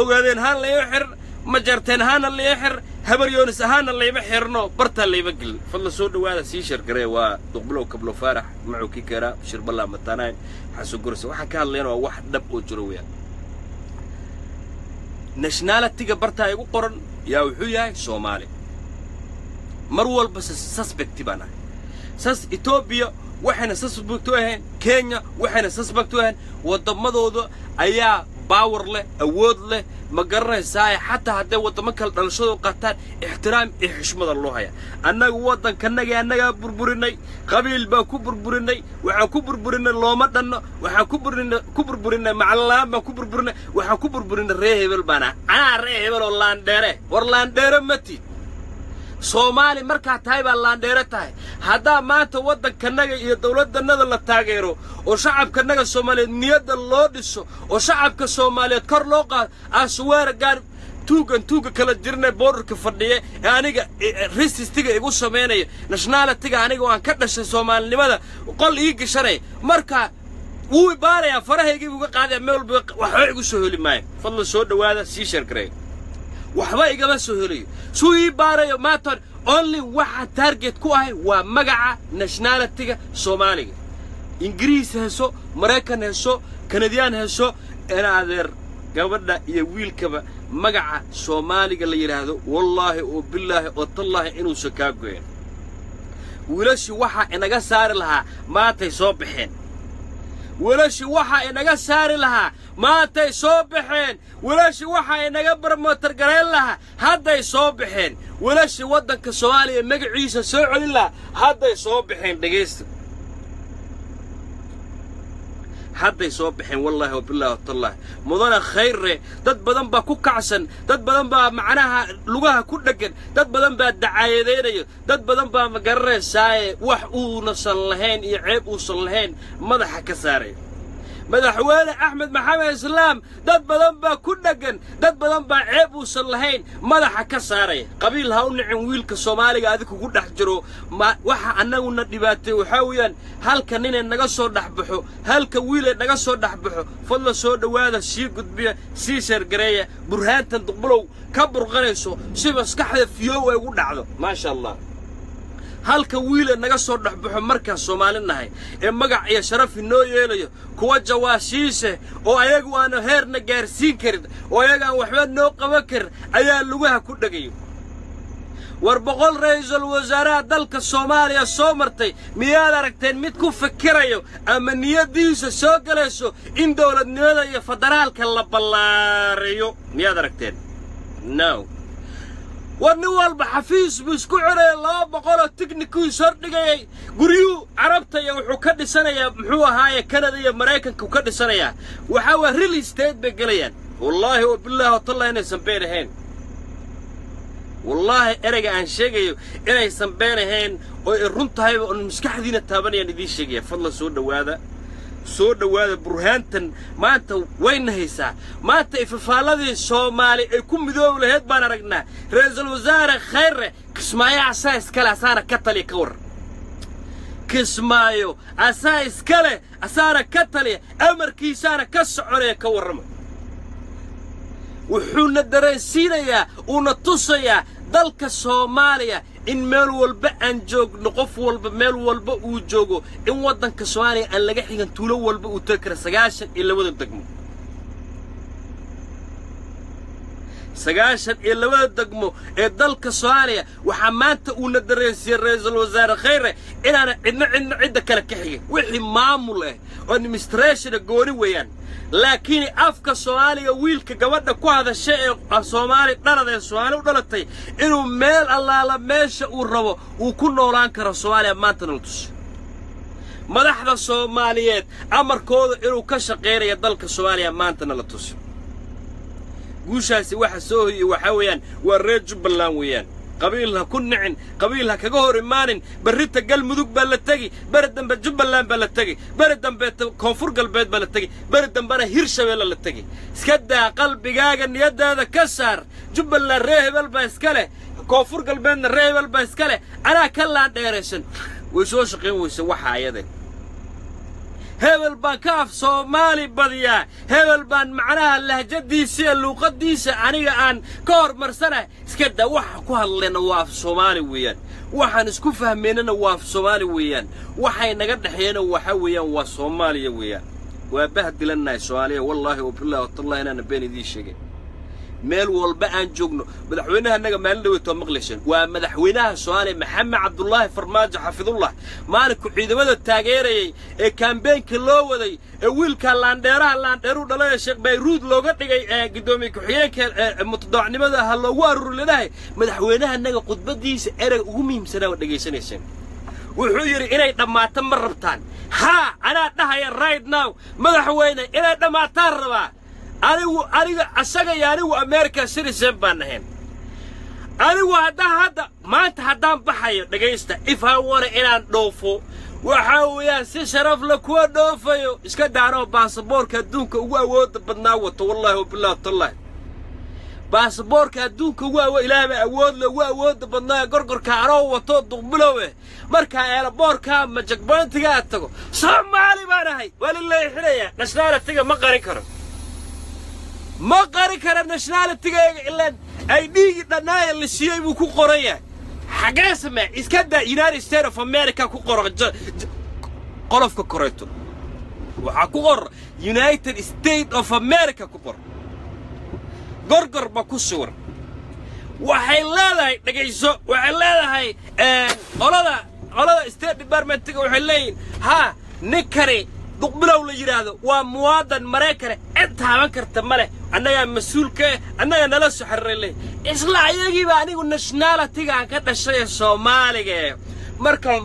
ogaadeen ahaan la ima xirin majarteen ahaana la ima xirin habar yoonis ahaana layma xirno bartaa layma gelin fadla soo dhowaada sii shargaree waa duqbulow kablo faarax macuu ki keraa shirballaa matanayn xasan waxaan ka hadlayna waa wax dhab oo jiro weeyaan. Nationalitiga bartaa igu qoran yaa wuxuu yahay soomaali. Mar walba suspecti baan ahay. Sas etoobiya waxayna suspect u ahayn kenya waxayna suspect u ahayn waddamadooda ayaa baawar leh awood leh ma garanaysaaye xataa hadday waddamo kale dhalashadu qaataan ixtiraam iyo xishmada loo hayaa annagu waddankanagii annagaa burburinay qabiil baa ku burburinay waxaan ku burburinay looma dhanno waxaan ku burina ku burburinay macallaan baan ku burburinay waxaan ku burburinay ree hebel baana. Anaa ree hebel oo laandheere war laandheere mati soomaali markaa tahay baa laandheere tahay. Haddaa maanta waddankanaga iyo dawladdannada la taageero oo shacabkanaga soomaaliyeed niyadda loo dhiso oo shacabka soomaaliyeed kor loo qaado aasuwaara gaar tuugan tuuga kala jirna boorarka fadhiya ee aniga resistiga igu samaynaya nationalitiga aniga oo aan ka dhashay soomaalinimada qol ii gashanaya marka wuu ibaarayaa farahaygii uga qaadaya meel walba waxba igu soo heli maayo. Fadlan soo dhowaada sii sheergareeya waxba igama soo helayo. Suu ii baarayo maatan only waxa target ku ahay waa magaca nationalitiga soomaaliga. Ingiriis heeso maraykan heeso kanadiyaan heeso in adeer gabadha iyo wiilkaba magaca soomaaliga la yidhaahdo wallaahi oo bilaahi oo tallaahi inuusan kaa goyen wiilashii waxaa inaga saari lahaa maantay soo baxeen wiilashii waxaa inaga saari lahaa. Maantay soo baxeen. Wiilashii waxaa inaga barmotargarayn lahaa. Hadday soo baxeen. Wiilashii waddanka soomaaliya magaciisa soo celin lahaa. Hadday soo baxeen dhegaysta hadday soo baxeen wallaahi wabilaahi watallaahi mudana khayrre dad badan baa ku kacsan dad badan baa macnaha lugaha ku dheggan dad badan baa dacaayadaynayo dad badan baa ma garanaysaaye wax uunasan lahayn iyo ceeb uusan lahayn madaxa ka saaray madaxweyne axmed maxamed islaam dad badan baa ku dheggan dad badan baa ceeb uusan lahayn madaxa ka saaraya qabiil ha u nicin wiilka soomaaliga adig kugu dhex jiro. Waxa annaguna dhibaatay waxaa weeyaan halka ninay naga soo dhex baxo halka wiilay naga soo dhex baxo fadla soo dhowaada sii gudbiya sii sheergareeya burhaantan duqbulow ka burqanayso si maskaxda fiyow ay ugu dhacdo. Maasha allah halka wiile naga soo dhexbaxo markaan soomaali nahay ee magac iyo sharaf inoo yeelayo kuwa jawaashiise oo ayagu aanu heerna gaarsiin karin oo ayagaan waxba noo qaban karin ayaa lugaha ku dhegayo. War boqol ra'iisul wasaaraha dalka soomaaliya soo martay miyaad aragteen mid ku fikirayo ama niyaddiisa soo gelayso in dowladnimada iyo federaalka la ballaariyo? Miyaad aragteen? No war nin walba xafiis buu isku xidhaya laba boqoloo tiknikuu is hordhigayay guryuu carabta iyo wuxuu ka dhisanayaa muxuu ahaaye kanada iyo maraykanka ka dhisanayaa waxaa waa real estate bay gelayaan. Wallaahi oo bilaahi watallahi inaysan been ahayn. Wallaahi ereyga aan sheegayo inaysan been ahayn oo ay run tahayba oon maskaxdiina taabanayaan idiin sheegaya. Fadlan soo dhowaada soo dhowaada burhaantan maanta wayna haysaa. Maanta ifafaalladii soomaali ay ku midoobi lahayd baan aragnaa. Ra'iisul wasaare khayre kismaayo asaa iskale asaana ka taliya ka warran kismaayo asaa iskale asaana ka taliya amarkiisaana ka soconaya ka warrama wuxuuna dareensiinayaa uuna tusayaa dalka soomaaliya in meel walba aan joogno qof walba meel walba uu joogo in waddanka soomaaliya aan laga xigan tuulo walba uu tegi kara sagaashan iyo labada degmo sagaashan iyo labada degmo ee dalka soomaaliya waxaa maanta uuna dareensiiyey ra'iisul wasaare khayre inaana cidna cidna cidda kale ka xigin. Wixii maamul ah oo administrationa gooni weeyaan. Laakiin afka soomaaliga wiilka gabadha ku hadasha ee soomaali dhalad ee soomaali u dhalatay inuu meel allaala meesha uu rabo uu ku noolaan karo soomaaliya maantana la tuso. Madaxda soomaaliyeed amarkooda inuu ka shaqaynayo dalka soomaaliya maantana la tuso guushaasi waxa soo hoyey waxaa weeyaan waa reer jubbaland weeyaan. Qabiil ha ku nicin qabiil ha kaga hor imaanin berrita galmudug baa la tegi beri dambe jubbaland baa la tegi beri dambe koonfur galbeed baa la tegi beri dambena hirshabeelle la tegi iska daa qalbigaaga niyaddaada ka saar jubbaland ree hebel baa iska leh koonfur galbeedna ree hebel baa iska leh anaa ka laandheeraysan way soo shaqayn weysa waxa ayade hebel baan ka af soomaali badiyaa. Hebel baan macnaha lahjadiisa iyo luuqaddiisa aniga aan ka hormarsanahay iska daa waxa ku hadlayna waa af soomaali weeyaan. Waxaan isku fahmaynana waa af soomaali weeyaan. Waxay naga dhexeeyana waxa weeyaan waa soomaaliya weeyaan. Waa bahdilannahay soomaaliya wallaahi wabillahi watallahi inaana been idiin sheegay meel walba aan joogno. Madaxweynaha annaga maalin dhaweyt waa maqlayseen waa madaxweynaha soomaaliya maxamed cabdulaahi farmaajo xafidullah. Maalinku ciidamada taageerayay ee kaambeenka loo waday ee wiilka laandheeraha laandheeruu dhalay ee sheekh bayruud looga dhigay ee guddoomiye ku-xigeenka mutadaacnimada aha loogu aruuri ladahay madaxweynaha annaga khudbaddiisa ereg ugu muhiimsanaa waa dhegaysanayseen wuxuu yidhi inay dhammaato ma rabtaan. Haa anaa dhahaya right now. Madaxweyne inay dhammaataan rabaa anigu aniga asaga iyo anigu american citizen baan ahayn. Anigu haddaan hadda maanta haddaan baxayo dhegaysta if hawana inaan dhoofo waxaa weeyaan si sharaf la kuwa dhoofayo iska daanoo baasaboorka adduunka ugu awoodda badnaa wato wallaahi wabillahi watallahi baasaboorka adduunka ugu awo ilaahba awood le ugu awoodda badnaa gorgorka anoo wato duqbilowe. Markaa eelaboorkaa ma jagboyntiga aad tago soomaali baan ahay waa la leexinayaa nationalitiga ma qarin karo ma qari kara nationalitigayga ilaan ay dhiigii dhannaaya la siiyey buu ku qoran yahay xaggee samee iska daa united states of america ku qoro qolofka koreeto waxaa ku qor united state of america ku qor. Gorgor ba ku sugan. Waxay leedahay dhegayso waxay leedahay qolada qolada state departmentiga waxay leeyihiin haa ninkani duqbilow la yidhaahdo waa muwaadan maraykane cid taaban karta ma leh. Annagaa mas'uulka eh annagaa nala soo xiriiray isla ayagiiba anigu nationalitigaan ka dhashay ee soomaaliga. Eh markaan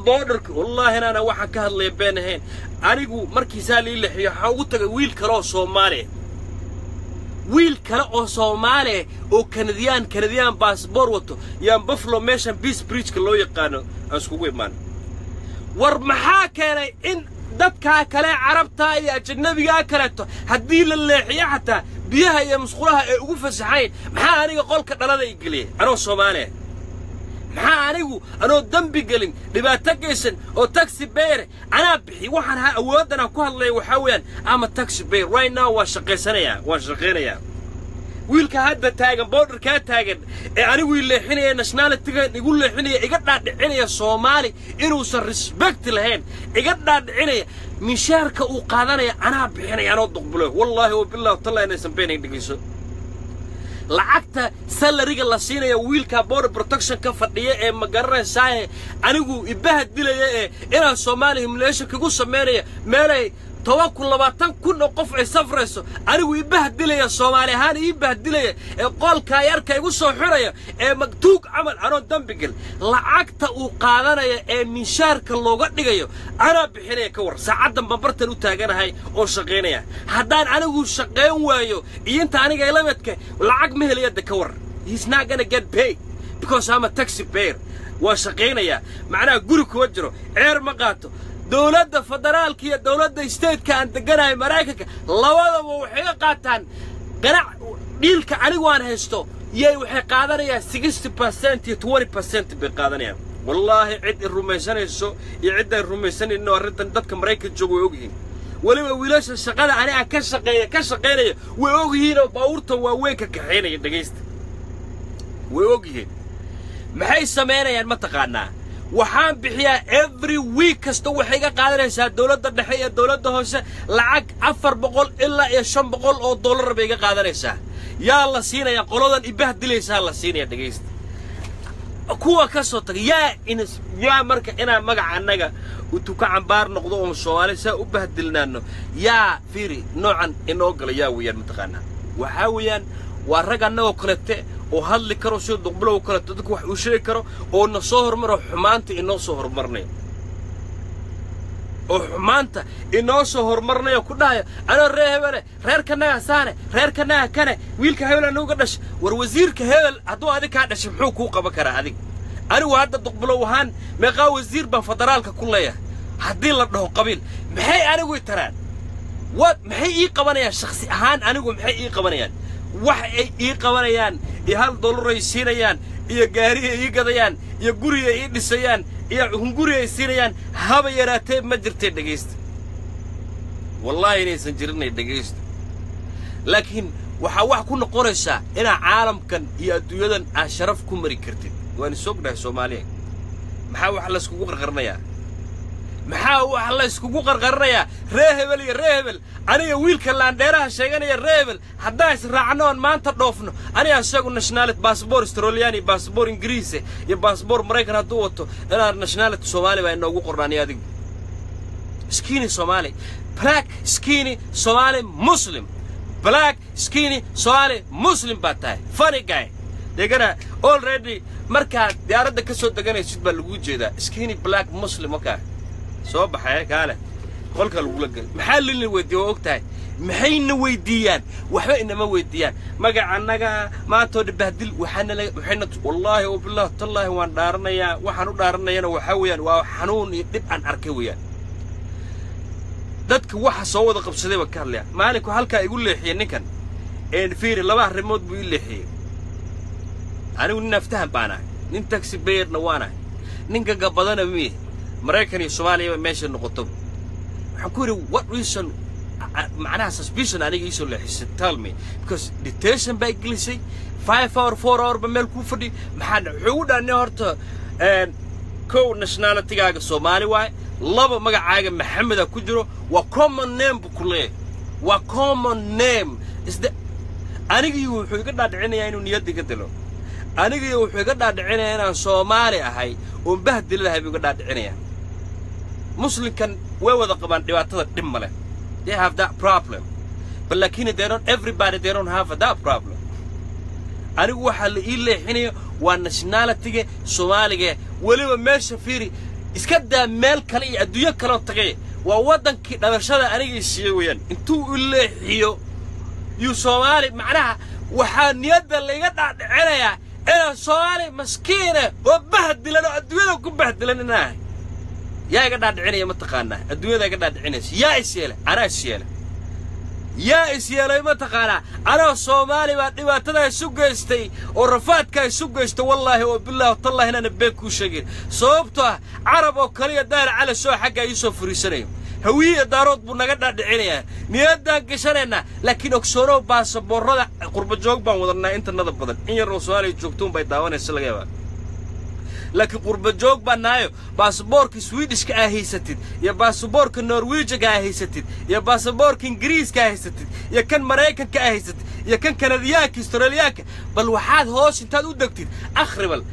wallaahi inaana waxaan ka hadlaya been ahayn. Anigu markiisaa lii lexiyo waxaan ugu tagay wiil kale oo soomaali. Ah wiil kale oo soomaali ah oo kanadiyaan kanadiyaan baasboor wato. Yaan buffalo meeshan beas bridgeka loo yaqaano. Aan iskugu imaan. War maxaa keenay in dadkaa kale carabtaa iyo ajanabigaa kaleeto. Haddii la leexiyo xataa biyaha iyo musqulaha ay ugu fasaxayn maxaa aniga qolka dhalada i geliyay anoo soomaaliya. Maxaa anigu anoo dembi gelin? Dhibaato geysan oo taxi bayre anaa bixi waxaan awooddan aan ku hadlaya waxaa weeyaan ama taxi bayr right now waan shaqaysanayaa waan shaqaynayaa wiilka hadda taagan boodharkaa taagan ee anigu i leexinaya nationalitiga igu leexinaya iga dhaadhicinaya soomaali inuusan respect lahayn iga dhaadhicinaya mishaarka uu qaadanaya anaa bixinaya anoo duqbulo. Wallaahi wabillahi watallahi inaysan beenayn dhegeyso. Lacagta salariga la siinaya wiilka border protection ka fadhiya ee ma garanaysaaye anigu ibaha dilaya ee inaan soomaaliya humleesha kagu samaynaya meelay toban kun labaatan kun oo qof ay safrayso anigu ii bahdilaya soomaali ahaan ii bahdilaya ee qoolkaa yarka igu soo xiraya ee magtuug camal anoo dambigel lacagta uu qaadanaya ee minshaarka looga dhigayo anaa bixinaya ka war. Saacaddan bambartan u taaganahay oo shaqaynaya haddaan anigu shaqayn waayo iyo inta aniga ilamidka lacag ma helayada ka war. Waa shaqaynayaa macnaha guri kuma jiro ceer ma qaato dowladda federaalka iyo dowladda stateka aan deganahay maraykanka labadaba waxay qaataan ganac dhiilka anigu aan haysto yay waxay qaadanayaan sixty percent iyo twenty percent bay qaadanayaan. Wallaahi cid i rumaysanayso iyo cid ay rumaysanayno arrintan dadka maraykan jooga way ogyihiin. Weliba wiilasha shaqada ani aan ka shaqeeya ka shaqaynaya way ogyihiinoo baabuurta waaweyn ka kaxaynaya dhegaysta way ogyihiin. Maxay samaynayaan ma taqaanaa waxaan bixiyaa every week kasta waxay iga qaadanaysaa dowladda dhexe iyo dowladda hoose lacag afar boqol ilaa iyo shan boqol oo dollar bay iga qaadanaysaa. Yaa la siinayaa qoladan ibahdilaysaa la siinaya dhegaysta kuwa ka soo taga yaa in yaa marka inaan magaca annaga utu ka cambaar noqdo oon soomaali saa u bahdilnaano yaa fiiri noocan inoo gala yaa weeyaan mataqaanaa waxaa weeyaan waa rag annagoo kalete oo hadli karo sida duqbilow kaleto dadku wax uu sheegi karo oo na soo hormaro xumaanta inoo soo horumarnayo oo xumaanta inoo soo horumarnayo ku dhahayo anoo reer hebele reerkanaga saane reerkanaga kane wiilka hebel anuga dhashay war wasiirka hebel hadduu adig kaa dhashay muxuu kuu qaban karaa adig? Anigu hadda duqbilow ahaan meeqaa wasiir baan federaalka ku leeyahay. Haddii la dhaho qabiil maxay anigu i taraan? Wa maxay ii qabanayaan? Shakhsi ahaan anigu maxay ii qabanayaan wax ay ii qabanayaan iyo hal dollaray siinayaan iyo gaariya ii gadayaan iyo guriga ii dhisayaan iyo hunguri ay siinayaan haba yaraatee ma jirtee dhegaysta wallaahi inaysan jirinay dhegaysta laakiin waxaa wax ku noqonaysaa inaa caalamkan iyo adduunyadan aad sharaf ku mari kartid. Waan isognahay soomaaliya maxaa wax layskugu qarqarnayaa maxaa wax la yskugu qarqarinayaa? Ree hebel iyo ree hebel. Aniga wiilka laandheeraha sheeganaya ree hebel haddaan israacno oon maanta dhoofno aniga isagu nationalit baasboor australiyaani baasboor ingiriise iyo baasboor maraykan hadduu wato inaan nationalit soomaali baa inoogu qornaani adigu. Skini soomaali. Black skini soomaali muslim. Black skini soomaali muslim baa tahay. Funny degana already markaad diyaaradda ka soo deganaysid baa laguu jeedaa. Skini black muslim okaa soo baxee kaale qolka lagula gel maxaa lina weydiiya waa og tahay maxayna weydiiyaan? Waxba inama weydiiyaan. Magaca annaga maantoo dhan bahdil waxaana waxayna wallaahi oo bilaahi tallaahi waan dhaaranayaa waxaan u dhaaranayana waxaa weeyaan waa xanuun iyo dhib aan arkay weeyaan. Dadka waxa soo wada qabsaday baan ka hadlaya. Maalinku halkaa igu leexiyey ninkan? Een fiiri laba arrimood buu ii leexiyey anigu nin aftahan baan ahay nin taxi bayerna waan ahay nin gagabadana miye maraykan iyo soomaaliyaba meesha noqoto. Waxaan ku yidhi what reason? Macnaha suspicion aniga iisoo leexisay. Tell me. Because detention baa gelisay five hour four hour ba meel kuu fadhi. Maxaa wuxuu ugu dhaanay horta kow nationalitigaaga soomaali waaye laba magacaaga maxameda ku jiro. Waa common name buu ku waa common name. Isde anigii wuxuu iga dhaadhicinayaa inuu niyadda iga dilo. Anigii wuxuu iga dhaadhicinayaa inaan soomaali ahay oon bahdiladahay buu iga dhaadhicinayaa muslimkan way wada qabaan dhibaatada dhib ma leh. They have that problem. But laakiin they don't everybody they don't have that problem. Anigu waxaa la ii leexinayo waa nationalitiga soomaaliga. Weliba meesha fiiri iska daa meel kale iyo adduunyo kaloo tagay. Waa waddankii dhalashada anigii siiye weeyaan. Intuu u leexiyo yuu soomaali macnaha waxaa niyadda layga dhaadhicinayaa. Inaan soomaali maskiine oo bahdilan oo adduunyada ku bahdilan inaahay yaa iga dhaadhicinaya mataqaanaa adduunyada iga dhaadhicinaysa. Yaa is anaa is yaa is yeelay mataqaanaa anaa soomaali baa dhibaatada isu geystay oo rafaadka isu geystay wallaahi oo bilaahi tallahi inaana been kuu sheegin. Sababtoo ah carab oo kaliya daara calasoo xaggaa iisoo furiisanayo hawiye daarood buu naga dhaadhicinayaa niyaddaan gashanaynaa laakiin ogsoonow baasaboorrada qurbajoog baan wadannaa intanada badan. In yar oo soomaaliya joogtuun bay daawanaysa laga yaabaa لكن قرب جوج بنايو باسبورك سويدش كاهي ستيد يا باسبورك النرويج كاهي ستيد يا باسبورك إنجريز كاهي ستيد يا كان مرايك كاهي ستيد يا كان كندياك استرالياك بل وحاد هوش انت ودكتيد اخر بل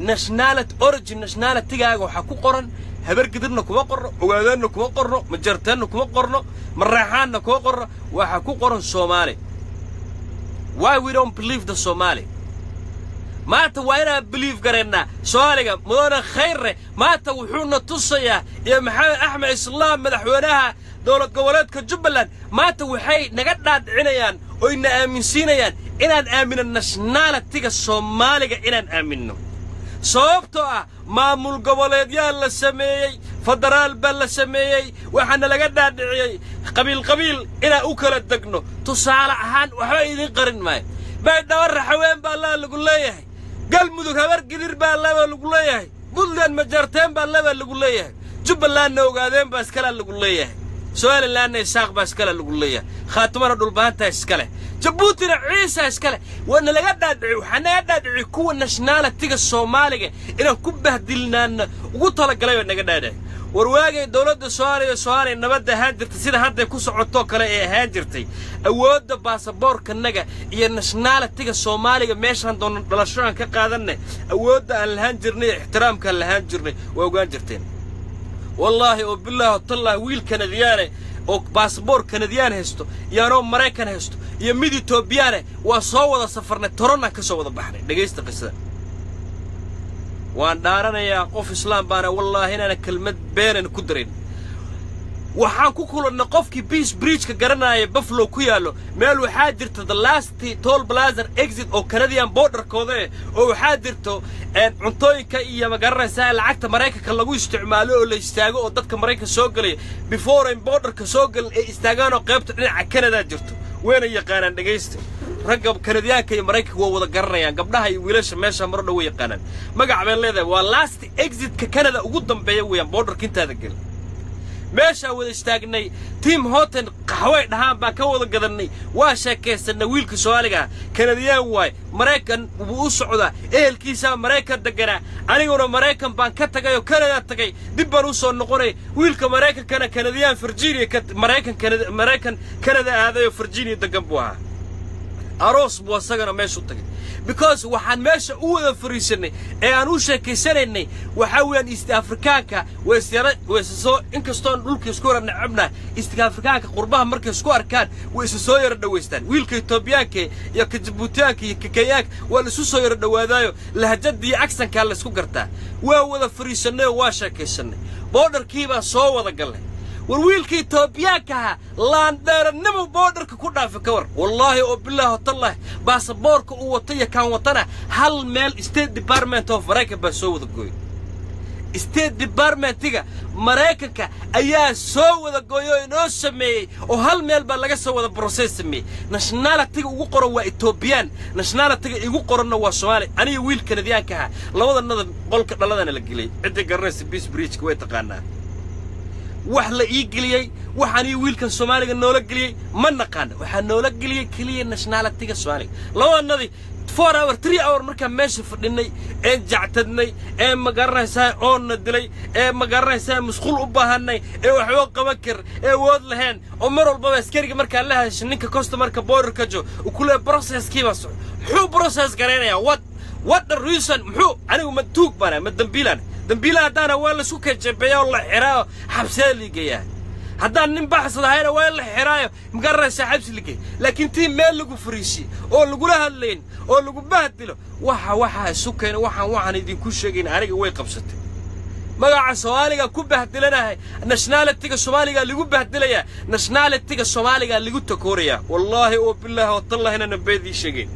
نشنالت اورجن نشنالت تيجاغو حكو قرن هبر قدرنا كوا قرن وغادرنا كوا قرن مجرتنا كوا قرن مريحاننا كوا قرن وحكو قرن سومالي Why we don't believe the Somali? Maanta waa inaan biliif garaynaa soomaaliga mudane khayrre maanta wuxuuna tusayaa iyo maxamed axmed islaam madaxweynaha dowlad goboleedka jubbaland maanta waxay naga dhaadhicinayaan oyna aaminsiinayaan inaan aamino nationalitiga soomaaliga inaan aaminno sababtoo ah maamul goboleedyaa la sameeyey federaal baa la sameeyey waxaana laga dhaadhiciyey qabiilqabiil inaan u kala degno. Tusaale ahaan waxba idiin qarin maayo. Baydhabo raxaween baa laa lagu leeyahay galmudug habar gidir baa laba lagu leeyahay. Puntland majarteen baa laba lagu leeyahay. Jubbalandna ogaadeen baa iskalaa lagu leeyahay. Somalilandna isaaq baa iskale lagu leeyahay. Khaatumana dhulbahantaa iskale jabuutina ciisa iskale. Waana laga dhaadhici waxaa naga dhaadhici kuwa nationalitiga soomaaliga inaan ku bahdilnaana ugu talagalay oo naga dhaadhici warwaagay dowladda soomaaliya soomaaliya nabadda ahaan jirtay sida hadday ku socotoo kale ee ahaan jirtay. Awoodda baasaboorkanaga iyo nationalitiga soomaaliga meeshaan doona dhalasho aan ka qaadanay awoodda aan lahaan jirnay iyo ixtiraamka aan lahaan jirnay waa ogaan jirteen. Wallaahi oo bilaahi watallahi wiil kanadiyaane oo baasaboor kanadiyaan haysto iyo anoo maraykan haysto iyo mid etoobiyaane waa soo wada safarnay toronaan ka soo wada baxnay. Dhegaysta qisada. Waan dhaaranayaa qof islaam baana wallaahi inaana kelmad beenan ku darin waxaan ku kulannay qofkii beas bridgeka garanaya buffalo ku yaallo. Meel waxaa jirta the last toll blazer exit oo canadian borderkooda eh. Oo waxaa jirto cuntooyinka iyo ma garanaysaa lacagta maraykanka lagu isticmaalo oo la istaago oo dadka maraykanka soo gelaya before ayn borderka soo gelin ay istaagaan oo qaybta dhinaca canada jirto. Wayna yaqaanaan dhegaysta ragga kanadiyaanka iyo maraykanka waa wada garanayaan. Gabdhaha iyo wiilasha meesha maro dhan way yaqaanaan. Magac bay leedahay waa last exitka canada ugu dambeeya weeyaan borderka intaada gelin meeshaan wada istaagnay tiim hoten qaxway dhahaan baan ka wada gadannay waa sheekaysanay wiilka soomaaliga ah. Kanadiyaan waay. Maraykan wuu u socdaa ehelkiisaa maraykan deganaa aniguna maraykan baan ka tagay oo kanada tagay. Dib baan u soo noqonay. Wiilka maraykankana kanadiyaan virginia ka maraykan kanada aaday oo virginia degan buu ahaa aroos buu asagana meeshu tagay. Because waxaan meesha u wada fariisanay ee aan u sheekaysanaynay waxaa weeyaan east afrikaanka. Waysyara wayse soo inkastoon dhulka isku yara necabnaa east afrikaanka qurbaha markay isku arkaan way isu soo yara dhowaystaan wiilka etoobiyaanka iyo ka jabuutiyaanka iyo ka kenyaanka waa laisu soo yara dhowaadaayo lahjadda iyo aksankaa laysku gartaa. Waa wada fariisanay oo waa sheekaysanay. Boodharkii baa soo wada gallay war wiilka etoobiyaanka ahaa laandheerannimo boodharka ku dhaafa ka war. Wallaahi oo bilaahi watallahi baasaboorka uu wato iyo kaan watana hal meel state department of maraykan baa soo wada gooyey. State departmentiga maraykanka ayaa soo wada gooyey oo inoo sameeyey oo hal meel baa laga soo wada broses sameeyey. Nationalitiga ugu qoran waa etoobiyaan nationalitiga igu qoranna waa soomaali. Aniga wiil kanadiyaanka ahaa labadanada qolka dhaladana la geliyey ciddii garanaysa bis bridgeka way taqaanaa wax la ii geliyey waxaan ii wiilkan soomaaliga noola geliyey ma naqaana waxaa noola geliyey keliya nationalitiga soomaaliga. Labadanadii four hour three hour markaan meesha fadhinay een jactadnay ee ma garanaysaa oonna dilay ee ma garanaysaa musquul u baahanay ee waxba qaban kar ee wood lahayn oo mar walbaba askariga markaan la hadashay ninka customarka borderka jo uu ku leeya processkiibaa soco muxuu process garaynayaa what the reason? Muxuu anigu ma tuug baana ma dambiilaan dambiila haddaana waa la isku kajabeeya oo la xiraayo xabsiyada liigayaa haddaan nin baxsad ahayna waa in la xiraayo ma garanaysaa xabsi ligay laakiin tii meel lagu fariisiye oo lagula hadlayn oo lagu bahdilo waxa waxaa isu keena waxaan waxaan idinku sheegayn aniga way qabsatay. Magaca soomaaliga ku bahdilanahay nationalitiga soomaaliga lagu bahdilayaa nationalitiga soomaaliga lagu takoorayaa wallaahi oo bilaahi watallahi inana beedii sheegayn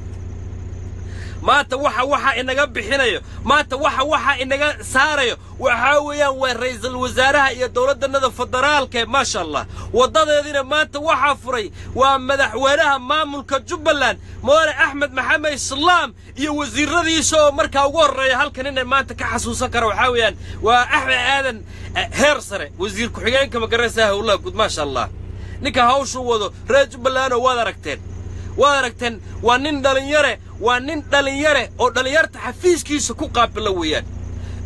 maanta waxa waxa inaga bixinayo. Maanta waxa waxa inaga saarayo. Waxaa weeyaan waa ra'iisul wasaaraha iyo dowladdanada federaalka maasha allah waddadeediina maanta waxaa furay waa madaxweynaha maamulka jubbaland mudane axmed maxamed islaam iyo wasiiradiisa oo markaa ugu horreeya halkan inay maanta ka xasuusan kara waxaa weeyaan waa axmed aadan heer sare wasiir ku-xigeenka ma garanaysaa howlaha guud maasha allah ninka hawshuu wado reer jubbalandoo waad aragteen. Waad aragteen waa nin dhallinyare waa nin dhallinyare oo dhallinyarta xafiiskiisa ku qaabilo weeyaan.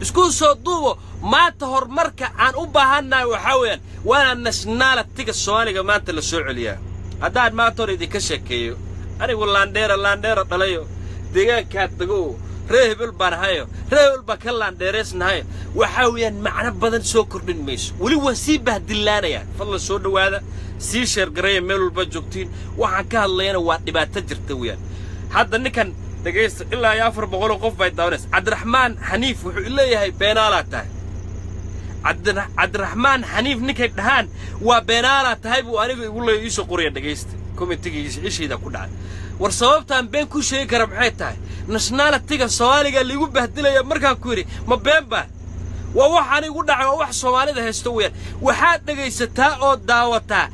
Isku soo duubo maanta horumarka aan u baahannahay waxaa weeyaan waana nationalitiga soomaaliga maanta la soo celiyaa. Haddaan maanta hor idinka sheekeeyo anigu laandheera laandheera dhalayo deegaankaa dego ree hebel baan hayo ree hebel baan ka laandheeraysnahayo waxaa weeyaan macno badan soo kordhin mayso. Weli waa sii bahdillaanayaan fadlan soo dhowaada sii sheergareeya meel walba joogtiin. Waxaan ka hadlayana waa dhibaato jirta weeyaan hadda ninkan dhegaysta ilaa iyo afar boqoloo qof bay daawanaysa cabdiraxmaan xaniif wuxuu leeyahay beenaalaa tahay. Cabdira- cabdiraxmaan xaniif ninkay dhahaan waa beenaalaa tahay buu aniga igu leeya iisoo qoraya dhegaysta kommentigiisa ishayda ku dhacay war sababtaan been ku sheegi kara maxay tahay? Nationalitiga soomaaliga liigu bahdilaya markaan ku yidhi ma been baa? Waa wax anigu dhacay waa wax soomaalida haysto weeyaan waxaad dhegaysataa oo daawataa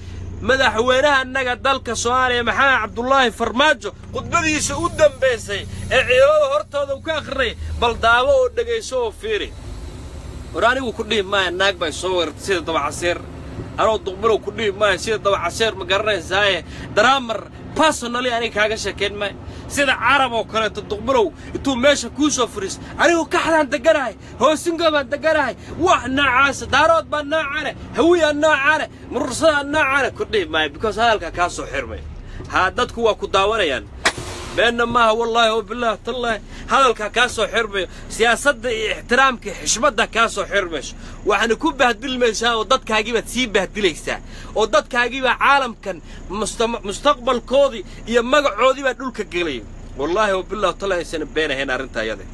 madaxweynaha annaga dalka soomaaliya maxamed cabdulaahi farmaajo khudbadiisa u dambaysay ee ciidamada hortooda uu ka akhrinaya bal daawo oo dhegayso oo fiiri. War anigu ku dhihi maaya naag bay soo weerartay sida dabacaseer. Anoo duqbilow ku dhihi maaya sida dabacaseer ma garanaysaaye daraamar personally aniga kaaga sheekayn maayo sida carab oo kaleeto duqbilow intuu meesha kuu soo furiis anigu kaxdaan deganahay hoosingo baan deganahay. Wax noocaasa daarood baa noocane hawiyaa noocane murursadaa noocane ku dhihi maayo because hadalkaa kaa soo xirmay. Haa dadku waa ku daawanayaan beenna maaha wallaahi oo bilaahi tallaahi hadalkaa kaa soo xirmayo siyaasadda iyo ixtiraamka iyo xishmadda kaa soo xirmayso waxaana ku bahdilmaysaa oo dadkaagii baad sii bahdilaysaa oo dadkaagii baa caalamkan musta- mustaqbalkoodii iyo magacoodii baa dhulka gelaya wallaahi oo bilaahi tallaahi aysan been ahayn arrinta ayada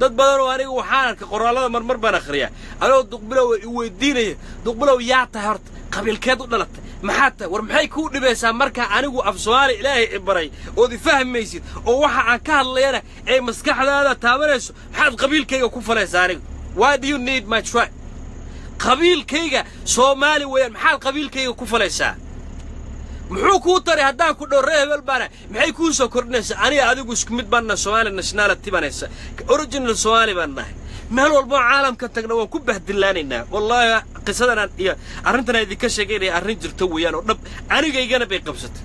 dad badan oo aniga waxaan arkay qoraallada marmar baan akhriyaa anoo duqbilow i weydiinaya duqbilow yaa tahay horta qabiilkeed u dhalatay. Maxaa tahay war maxay kuu dhibaysaa markaa anigu af soomaali ilaahay i baray? Ood i fahmaysid oo waxa aan ka hadlayana ay maskaxdaada taabanayso maxaad qabiilkayga ku falaysaa aniga qabiilkayga soomaali weeyaan maxaad qabiilkayga ku falaysaa? Muxuu kuu taray haddaan ku dhow ree hebel baana maxay kuu soo kordhinaysaa? Aniga adigu isku mid baanna soomaali nationality baan haysa original soomaali baan nahay meel walboo caalamka tagna waan ku bahdillaanaynaa wallaahi qisadan iyo arrintan aan idinka sheegaynaya arrin jirto weeyaan oo dhab. Anigaygana bay qabsatay.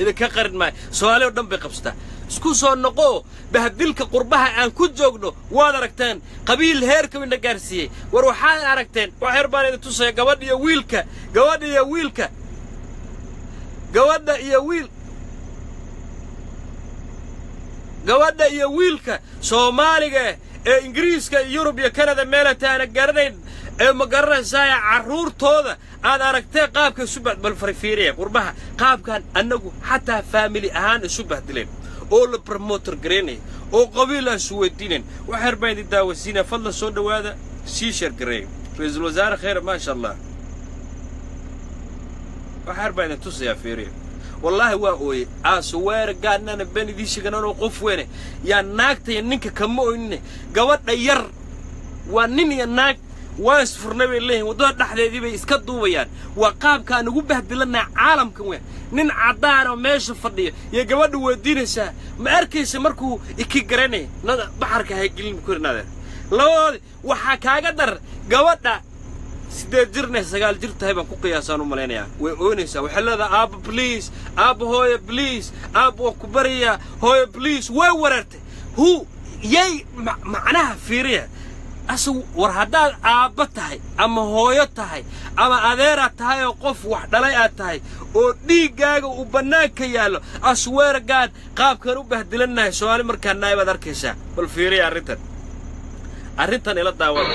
Idinka qarin maayo. Soomaali oo dhan bay qabsataa. Isku soo noqoo bahdilka qurbaha aan ku joogno waad aragteen. Qabiil heerkabina gaarsiiyey. War waxaad aragteen wax yar baan idin tusaya gabadha iyo wiilka gabadha iyo wiilka. Gabadha iyo wiil gabadha iyo wiilka soomaaliga ee ingiriiska iyo yurub iyo kanada meelata aana garanayn. Ee ma garanaysaaya carruurtooda aad aragtee qaabka isu bah bal farfiiriya qurbaha? Qaabkan annagu xataa faamili ahaan isu bahdileen oo la promotor garaynaya oo qabiil aan isu weydiinayn wax yar baan idin daawasiinaya fadlan soo dhowaada sii sheergareeya ra'iisul wasaare khayra maasha allah wax yar tusayaa fiiriya wallaahi waa ooye aasuweere gaadnana ben idiin sheegananoo qof weyne yaa naagta iyo ninka kama oynine gabadha yar waa nin iyo naag. Waa isfurnay bay leeyihiin waddada dhexdeedii bay iska duubayaan. Waa qaabka aan ugu bahdilannaha caalamkan weyn. Nin caddaan oo meesha fadhiya iyo gabadha weydiinaysaa ma arkaysa markuu iki garanaya nada baxarka haygelin korinaadeen labadoodi waxaa kaaga dar gabadha siddeed jirna sagaal jir tahay baan ku qiyaasaan u malaynayaa way oonaysaa waxay leedahay aabba bliis aabba hooya bliis aabba waa ku baryayaa hooya bliis way wareertay hu yay ma- macnaha fiiriya? Asagu war haddaad aabba tahay ama hooyo tahay ama adeeraad tahay oo qof wax dhalay aad tahay oo dhiiggaaga uu bannaanka yaallo asweergaad qaabkaan u bahdilannahay soomaali markaan nahay baad arkaysaa. Bal fiiriya arrintan. Arrintan ila daawada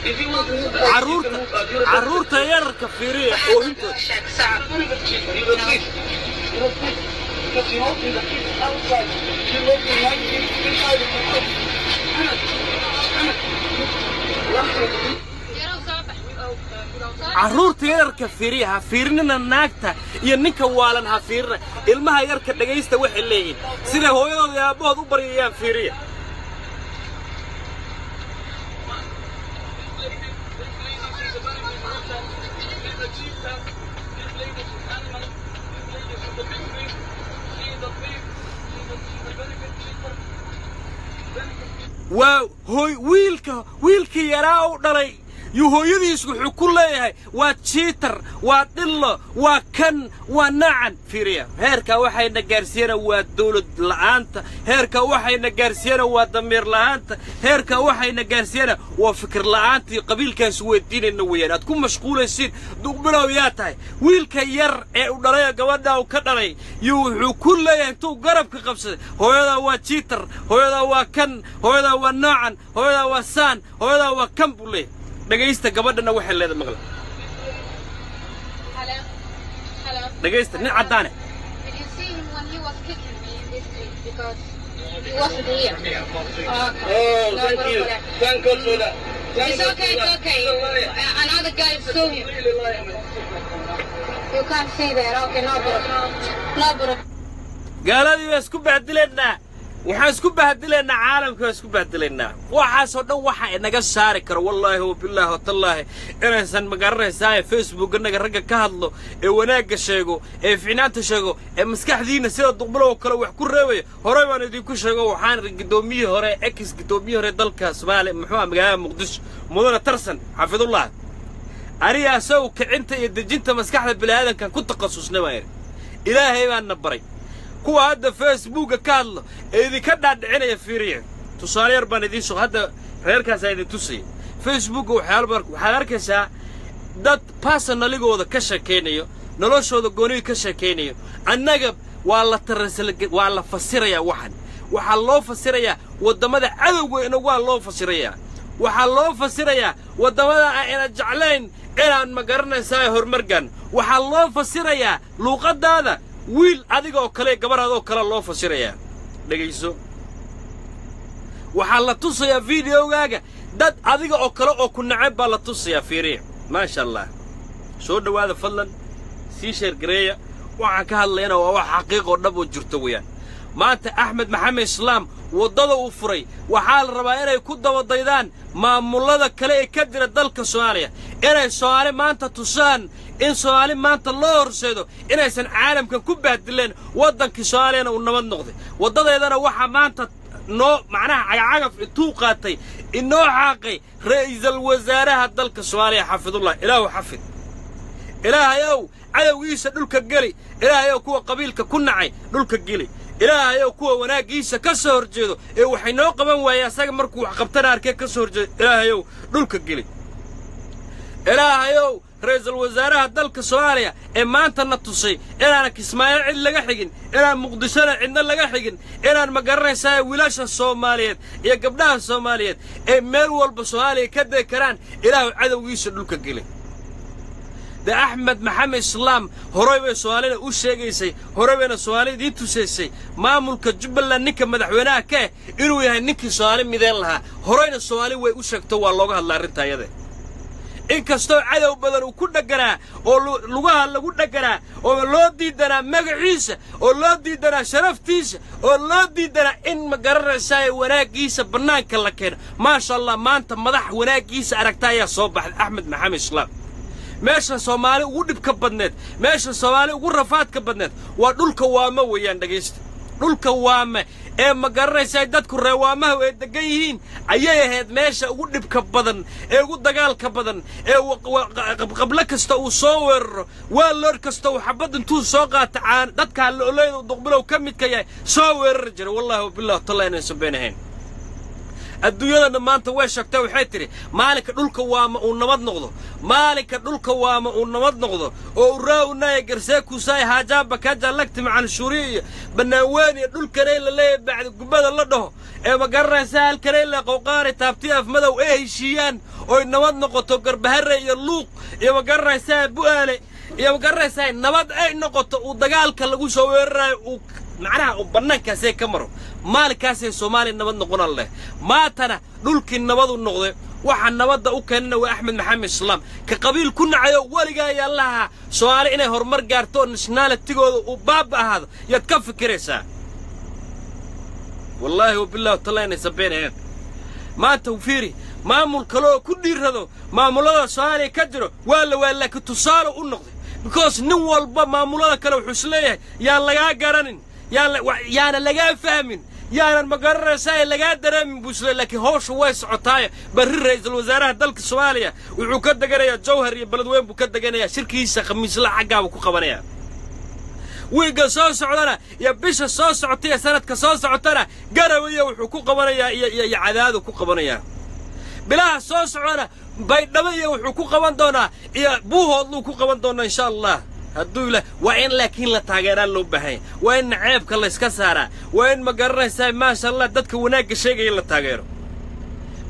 carruurta carruurta yararka fiiriya oohintooda sheeg saca yarow soo bax carruurta yararka fiiriya ha fiirinina naagta iyo ninka waalan ha fiirina ilmaha yarka dhegaysta waxay leeyihiin siday hooyadood iyo aabbahood u baryayaan fiiriya waa hooy wiilka wiilkii yaraa u dhalay yuu hooyadiis wuxuu ku leeyahay waa jiitar waa dhillo waa kan waa nacan. Fiiriya heerkaa waxayna gaarsiiyana waa dawlad la'aanta. Heerkaa waxayna gaarsiiyana waa damiir la'aanta. Heerkaa waxayna gaarsiiyana waa fikir la'aanta iyo qabiilkaas weydiinayna weeyaan. Aad ku mashquulaysiin duqbilow yaa tahay. Wiilka yar ee u dhalay ee gabadhaa u ka dhalay yuu wuxuu ku leeyahay intuu garabka qabsaday. Hooyadaa waa jiitar hooyadaa waa kan hooyadaa waa noocan hooyadaa waa saan hooyadaa waa kan buu leeyahay dhegaysta gabadhana waxay leedahay maqla dhegaysta nin caddaane. Oh, gaaladii baa isku bahdilaynaa waxaan isku bahdilaynaa caalamka baa isku bahdilaynaa waxaasoo dhan waxa inaga saari karo wallaahi wabilaahi watallaahi inaysan ma garanaysaa facebook innaga ragga ka hadlo ee wanaagga sheego ee ficnaanta sheego ee maskaxdiina sida duqbilow kale wax ku reebaya. Horey baan idinku sheego waxaan guddoomiyihii hore ex guddoomiyihii hore dalka soomaaliya muxuu magaalada muqdisho mudane tarsan xafidullah. Aniga asagu kicinta iyo dejinta maskaxda bini'aadankan ku takhasusnay baan idhi ilaahay baana baray kuwa hadda facebooka ka hadlo ee idinka dhaadhicinaya fiiriya tusaale yar baan idiin soo hadda reerkaasaa idin tusaya facebooka waxyaalo badan waxaad arkaysaa dad personaligooda ka sheekaynayo noloshooda gooniga ka sheekaynayo annaga waa la waa la fasirayaa waxan. Waxaa loo fasirayaa waddamada cadowgeena waa loo fasirayaa. Waxaa loo fasirayaa waddamada ayna jeclayn inaan ma garanaysaa horumargan waxaa loo fasirayaa luuqaddaada wiil adiga oo kale gabadhaadoo kale loo fasirayaa dhegayso. Waxaa la tusayaa fideogaaga dad adiga oo kale oo ku nacab baa la tusayaa fiiriya maasha allah soo dhowaada fadlan sii sheergareeya. Waxaan ka hadlayana waa wax xaqiiqoo dhab oo jirto weeyaan. Maanta axmed maxamed islaam waddada uu furay waxaa la rabaa inay ku dabadaydaan maamullada kale ee ka jira dalka soomaaliya. Inay soomaali maanta tusaan in soomaali maanta loo horseedo inaysan caalamkan ku baadileen waddankii soomaaliyana uu nabad noqday. Waddadeedana waxaa maanta noo macnaha cagacagaf intuu qaatay inoo xaaqay ra'iisal wasaaraha dalka soomaaliya xafidullah. Ilaahu xafid. Ilaahayow cadowgiisa dhulka geli. Ilaahayow kuwa qabiilka ku nacay dhulka geli. Ilaahayow kuwa wanaaggiisa ka soo horjeedo ee waxay noo qaban waayey asaga markuu wax qabtana arkee ka soo horjeedo. Ilaahayow dhulka geli. Ilaahayow ra'iisul wasaaraha dalka soomaaliya ee maanta na tusay inaanan kismaayo cid laga xigin inaan muqdishona cidna laga xigin inaan ma garanaysaa wiilasha soomaaliyeed iyo gabdhaha soomaaliyeed ee meel walba soomaaliya ka degi karaan ilaahu cadowgiisa dhulka geli de axmed maxamed islaam horey bay soomaalida u sheegaysay horey bayna soomaalida idiin tusaysay maamulka jubbaland ninka madaxweynaha ka eh inuu yahay ninkii soomaali mideen lahaa. Horeyna soomaali way u sheegto waa looga hadla arrinta ayade in kastoo cadow badan uu ku dhegganaa oo lugaha lagu dhegganaa oo loo diidanaa magaciisa oo loo diidanaa sharaftiisa oo loo diidanaa in ma garanaysaa wanaaggiisa bannaanka la keeno. Maasha allah maanta madax wanaaggiisa aragta ayaa soo baxday. Axmed maxamed islaam meesha soomaali ugu dhibka badneed meesha soomaali ugu rafaadka badneed waa dhulka waamo weeyaan dhegaysta dhulka waame ee ma garanaysaa dadku reewaamaha ay deggan yihiin? Ayay ahayd meesha ugu dhibka badan ee ugu dagaalka badan ee qablo kasta uu soo weeraro. Waa loor kasta uu xabad intuu soo qaata caan dadkaa looleyda uu duqbilow ka midka yahay soo weerari jiray wallahi wabillahi tallah inaysan been ahayn adduunyadana maanta way sheegtay waxay tidhi maalinka dhulka waama uu nabad noqdo. Maalinka dhulka waama uu nabad noqdo. Oo uraawnaaya garseekuusaay haajaaba kaja lagti macanshuuriya iyo bannaan iyo dhulkanay la leeyahay bacdi gubbada la dhaho. Ee ma garanaysaa halkanay le qowqaari taabti af madow ay heshiiyaan oy nabad noqoto garbahare iyo luuq. Iyo ma garanaysaa bu'aale iyo ma garanaysaa nabad ay noqoto uu dagaalka lagu soo weerarayo uu macnaha bannaankaasee ka maro. Maalinkaasay soomaaliya nabad noqonan leh maantana dhulkii nabadu noqday waxaa nabadda u keenana waa axmed maxamed islaam ka qabiil ku nacayo weligaa ayaa lahaa soomaali inay horumar gaarto oo nationalitigooda uu baaba ahaado. Yaad ka fikiraysaa? Wallaahi wabillahi talla inaysan been ahayn maanta fiiri maamul kale oo ku dhiirrado maamullada soomaaliya ka jiro waa la waa laakiin tusaale u noqday because nin walba maamullada kale wuxuu is leeyahay yaan lagaa garanin yaana lagaa fahmin. Yaanan ma garanaysaa ee lagaa dareemin buu isle laakiin hawsha way socotaayo barri ra'iisul wasaaraha dalka soomaaliya wuxuu ka deganayaa jawhar iyo beledweyn buu ka deganayaa. Shirkiisa khamiisla xaggaabuu ku qabanayaa wiigga soo socdana iyo bisha soo socota iyo sanadka soo socotana garawiya wuxuu ku qabanayaa iyo iyo iyo cadaadu ku qabanayaa bilaha soo socdana baydhabo iyo wuxuu ku qaban doonaa iyo buuhoodluu ku qaban doonaa insha allah هدو له وين لكن لا تاجران لو بهاي وين عيب كله سكسارة وين مقرن ساي ما شاء الله دتك وناك شيء جاي للتاجر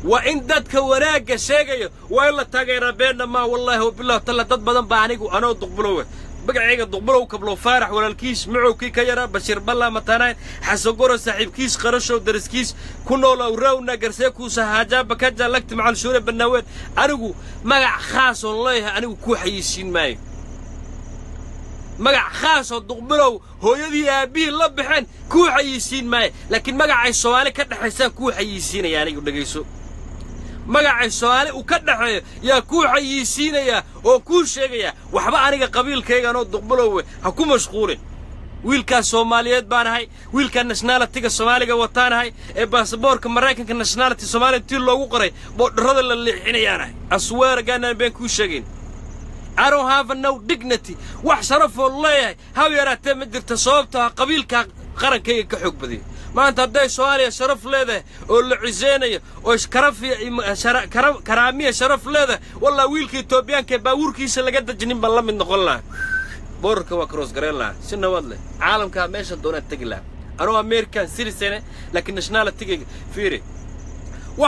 وين دتك وناك شيء جاي وين للتاجر بيننا ما والله هو بالله طلع دت بدن بعنيك وأنا وتقبله بقى عيق تقبله وقبله فارح ولا الكيش معه كي كيرا بشير بالله متانين حسقوره صاحب كيش خرشه ودرس كيش كنا ولا وراه ونا جرسيا كوسا هاجا بكجا لكت مع الشورب النوير أنا ما خاص والله أنا كوحيشين ماي magac khaasoo duqbilow hooyadii aabbihii la baxeen kuu xayisiin maayo laakiin magacay soomaali ka dhexaysaan kuu xayisiinaya anigu dhegayso. Magacay soomaali uu ka dhexeeyo yaa kuu xayisiinayaa oo kuu sheegayaa waxba aniga qabiilkayganoo duqbilowe ha ku mashquulin. Wiilkaas soomaaliyeed baan ahay wiilkaa nationalitiga soomaaliga wataanahay ee baasaboorka maraykanka nationality soomaaliya tii loogu qoray boodharrada la leexinayaan ahay. Asweeragaanaan been kuu sheegayn Don't have no dignity wax sharafoo leeyahay haw yaraatee ma jirta sababtoo ah qabiilkaa qarankayga ka xoog badiyay maanta hadday soomaaliya sharaf leedahay oo la ciseynayo oo karaamiya sharaf leedahay wallah wiilka etoobiyaanka ee baabuurkiisa laga dejinin baan la mid noqon lahaa boorarka waa karoos gareen lahaa si nabad leh caalamkaa meesha doonaan tegi lahaa anuu american citizene laakiin nationalitigayga fiiri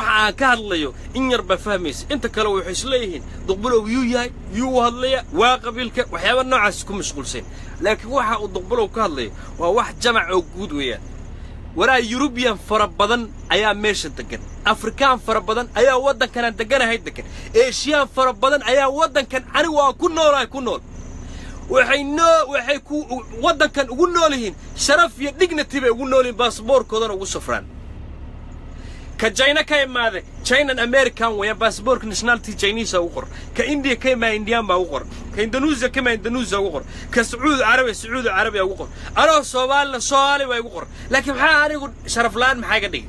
yar baa fahmaysa inta kale waxay isleeyihiin duqbulow yuu yahay yuu hadlaya waa qabiilka waxyaaba noocaas ku mashquulsan laakiin waxa uu duqbulow ka hadlayo waa wax jamac oo guud weeyaan waraa yurubiyan fara badan ayaa meesha degan afrikaan fara badan ayaa waddankanaan deganahay degan eeshiyaan fara badan ayaa waddankan anigu aan ku noolahay ku nool waxay noo waxay ku waddankan ugu nool yihiin sharaf iyo dignity bay ugu nool yihiin baasboorkoodana ugu safraan ka jayna ka imaaday chinan american weeyaan baasboorka nationality chinese ugu qor. Ka india ka imaa indian baa ugu qor. Ka indonesia ka imaa indonesia ugu qor. Ka sacuudi carabiya sacuudi carabiya ugu qor. Anoo soomaalina soomaali baa ugu qor. Laakiin maxaa anigu sharaf la'aan maxaa iga dhigay?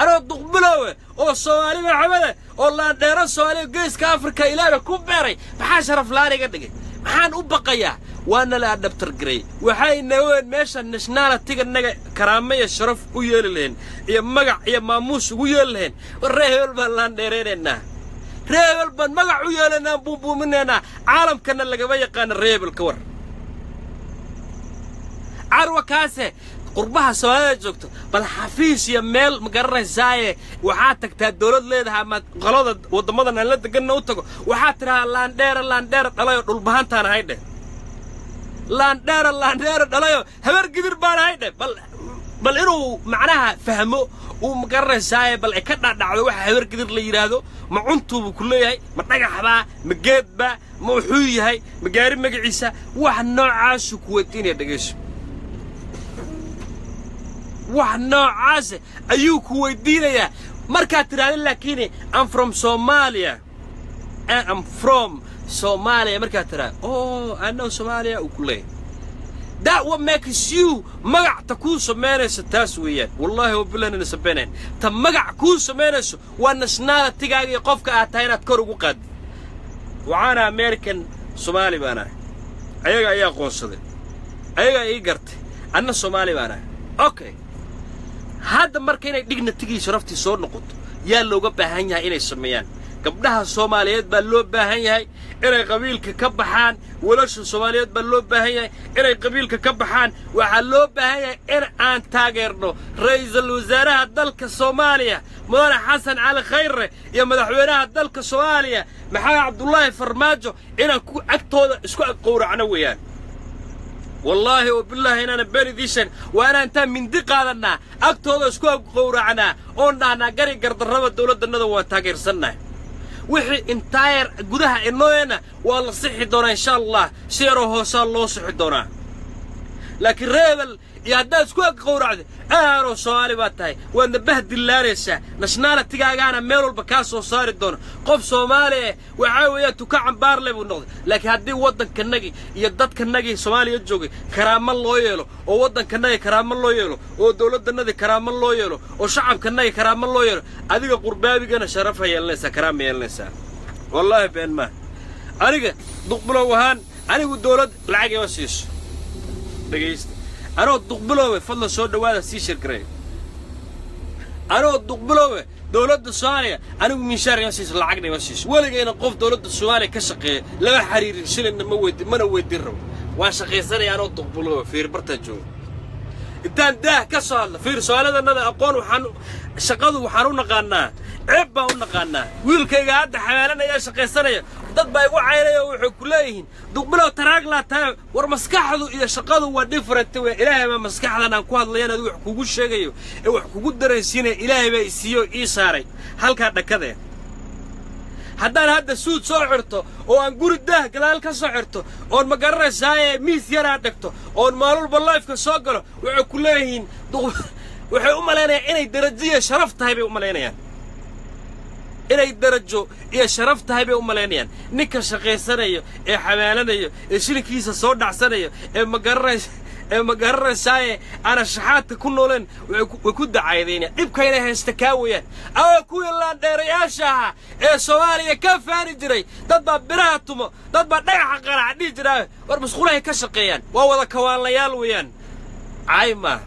Anoo duqbilowe oo soomaali maxamede oo laandheero soomaaliya geeska afrika ilaahay ku beeray maxaa sharaf la'aan iga dhigay? Maxaan u baqayaa waana la adhabtargaray waxay naween meesha nationalitiga naga karaamo iyo sharaf u yeeli lahayn iyo magac iyo maamuus ugu yeeli lahayn ree hebel baan laan dheeraynaynaa ree hebel baan magac u yeelanaynaa buubuuminaynaa caalamkana lagama yaqaana ree hebel ka war. Carwa kaase qurbaha soomaalida joogto bal xafiis iyo meel ma waxaa tagtaa dawlad leedahay ama qolada waddamadan aan la deganna u tago. Waxaa tidhahaa laandheera laandheera dhalayoo dhulbahantaan ahay dheh laandheera laandheera dhalayoo habar gidir baan ahay dheh bal inuu macnaha fahmo uu ma garanaysaaye bal ay ka dhadhacdo waxa habar gidir la yidhaahdo ma cuntuubuu ku leeyahay ma dhagaxbaa ma geedbaa ma wuxuu yahay ma gaari magaciisa wax noocaasuu ku weydiinaya wax noocaase ayuu ku weydiinayaa. Markaad tidhaahda laakiin am from somalia. Am from somalia markaad tidhahda oh i know somalia uu ku what makes you magacta kuu samaynaysa taas weeyaan. Wallaahi wabilahina sabaynayn ta magac kuu samaynayso waa nationalitigaaga iyo qofka aad tahay inaad kor ugu qaadid waxaana american somaali baan ahay. Ayaga ayaa qoonsaday. Ayagaa ii gartay. Anna soomaali baan ahay. Okay hadda marka inay dignitigii sharaftii soo noqoto yaa looga baahan yahay inay sameeyaan gabdhaha soomaaliyeed baa loo baahan yahay inay qabiilka ka baxaan wiilasha soomaaliyeed baa loo baahan yahay inay qabiilka ka baxaan. Waxaa loo baahan yahay in aan taageerno ra'iisul wasaaraha dalka soomaaliya mudane xasan cali khayre iyo madaxweynaha dalka soomaaliya maxamed cabdullaahi farmaajo inaan ku agtooda isku aqowracno weeyaan. Wallaahi oo bilaahi inaana been idiishan waa inaan intaan mindi qaadannaa agtooda isku qowracnaa oon dhahnaa gari gardarrada dawladdannada waan taageersannahay wixii intaayar gudaha inooyana waa la sixi doonaa insha allah. Si yaroo hoosaa loo sixi doonaa laakiin reebel iyo haddaad isku qowracdo aanoo soomaali baad tahay. Waadna bahdillaanaysaa nationalitigaagaana meel walba kaa soo saari doono. Qof soomaali ah waxaa weeyaan tuka cambaarle buu noqday. Laakiin haddii waddankanagii iyo dadkanagii soomaaliya joogay karaamo loo yeelo oo waddankanagii karaamo loo yeelo oo dowladdanadii karaamo loo yeelo oo shacabkanagii karaamo loo yeelo adiga qurbaabigana sharafa yeelanaysaa karaama yeelanaysaa wallaahi been maa aniga duqbulow ahaan anigu dowlad lacag ima siiso dhegaysta. Anoo duqbiloowe fadlan soo dhowaada sii shirgaray anoo duqbiloowe dowladda soomaaliya anigu minshaar ima siiso lacagna ima siiso weligayna qof dowladda soomaaliya ka shaqeeya lama xiriirin shilinna mana weydin rabo. Waan shaqaysanaya anoo duqbiloowe fiir bartaan jooga intaan daah ka soo hadla fiir soomaalidannada aqoon waxaan shaqadu waxaan u naqaanaa. Ceeb baan u naqaanaa. Wiilkayga hadda xamaalanaya shaqaysanaya dad baa igu caynaya oo waxay ku leeyihiin duqbilow taraaglaa tahay war maskaxdu iyo shaqadu waa different. Wey ilaahay baa maskaxdan aan ku hadlayan adu wax kugu sheegayo ee wax kugu daraysiinaya ilaahay baa isiiyo ii saaray. Halkaa dhakadee هدان هاد السود صعرته وان قرد ده قلال كصعرته وان مقرر زاي ميث يرا دكتو وان مالول بالله يفكا صقره وعو كلهين دو وحي امالينا اني درجية شرفتها بي امالينا إلي الدرجو إيا شرفتها بي أمالين يعني نكا شقي سنة إيا حمالان إيا إيا شلي كيسا صودع سنة إيا مقرر ee ma garanaysaaye aana shaxaadka ku nooleen way ku dacaydaynayaan dhibkayna haysta kaa weeyaan. Awa kuwii laandheerayaasha ahaa ee soomaaliya ka faani jiray. Dad baa biraha tumo dad baa dhagaxa qaraca dhihi jiraa war masquulahay ka shaqeeyaan. Waa wada kawaanlayaal weeyaan. Caay maaha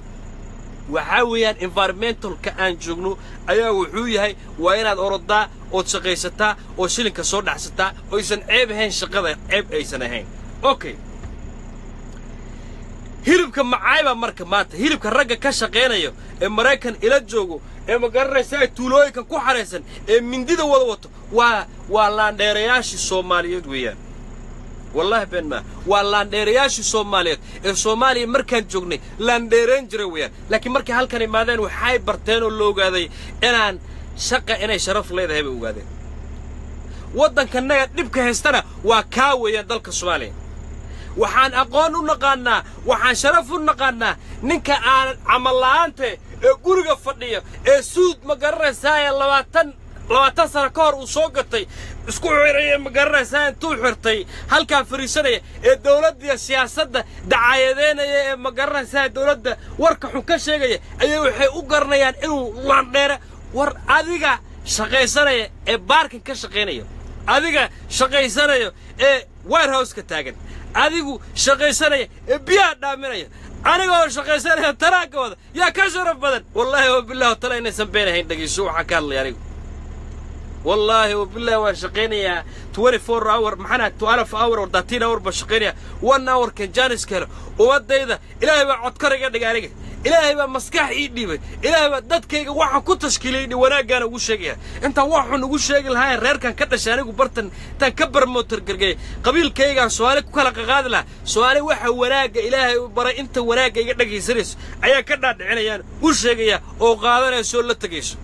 waxaa weeyaan environmentalka aan joogno. Ayaa wuxuu yahay waa inaad orodaa ood shaqaysataa oo shilinka soo dhacsataa oysan ceeb ahayn shaqada ceeb aysan ahayn. Okay hilibka macaayba marka maanta. Hilibka ragga ka shaqaynayo ee maraykan ila joogo ee ma garanaysa tuulooyinka ku xaraysan ee mindida wada wato waa waa laandheerayaashii soomaaliyeed weeyaan. Wallaahi been maa waa laandheerayaashii soomaaliyeed. Ee soomaaliya markaan joognay laandheerayn jiray weeyaan. Laakiin markay halkan imaadeen waxay barteen oo la ogaaday inaan shaqa inay sharaf leedahay bay ogaadeen. Waddankanaga dhibka haystana waa kaa weeyaan dalka soomaaliya waxaan aqoon u naqaannaa waxaan sharaf u naqaannaa ninka aan camalla'aante ee guriga fadhiya ee suud ma garanaysaaye labaatan labaatan sano ka hor uu soo gatay isku xiraya ma garanaysaa intuu xirtay halkaa fariisanaya ee dawladdiiyo siyaasadda dacaayadeynaya ee ma garanaysaa dawladda warka xun ka sheegaya ayay waxay u garanayaan inuu landheere war adiga shaqaysanaya ee baarkin ka shaqaynaya adiga shaqaysanayo ee warehouska taagan adigu shaqaysanaya ee biyaha dhaaminaya. Anigoo shaqaysanaya taraagga wada. Yaa ka sharaf badan. Wallaahi wabillahi tala inaysan been ahayn dhegayso waxaan ka hadlaya anigu. Wallaahi wabillahi waan shaqaynayaa. twenty four hour maxaana twelve hour or thirteen hour baan shaqaynayaa. One hour kan jaaniska helo. Ilaahay baa codkar iga dhigay aniga ilaahay baa maskax ii dhiibay. Ilaahay baa dadkayga waxaan ku tashkiiliyey wanaaggaana ugu sheegaya. Intaan wax xun ugu sheegi lahayn reerkan ka dhashay anigu bartan intaan ka barmootar gargayay qabiilkaygaan soomaali ku kala qaqaadi lahaa soomaali waxa wanaagga ilaahay u baray inta wanaagga iga dhagaysanayso ayaa ka dhaadhicinayaan u sheegaya oo qaadanayso oo la tegayso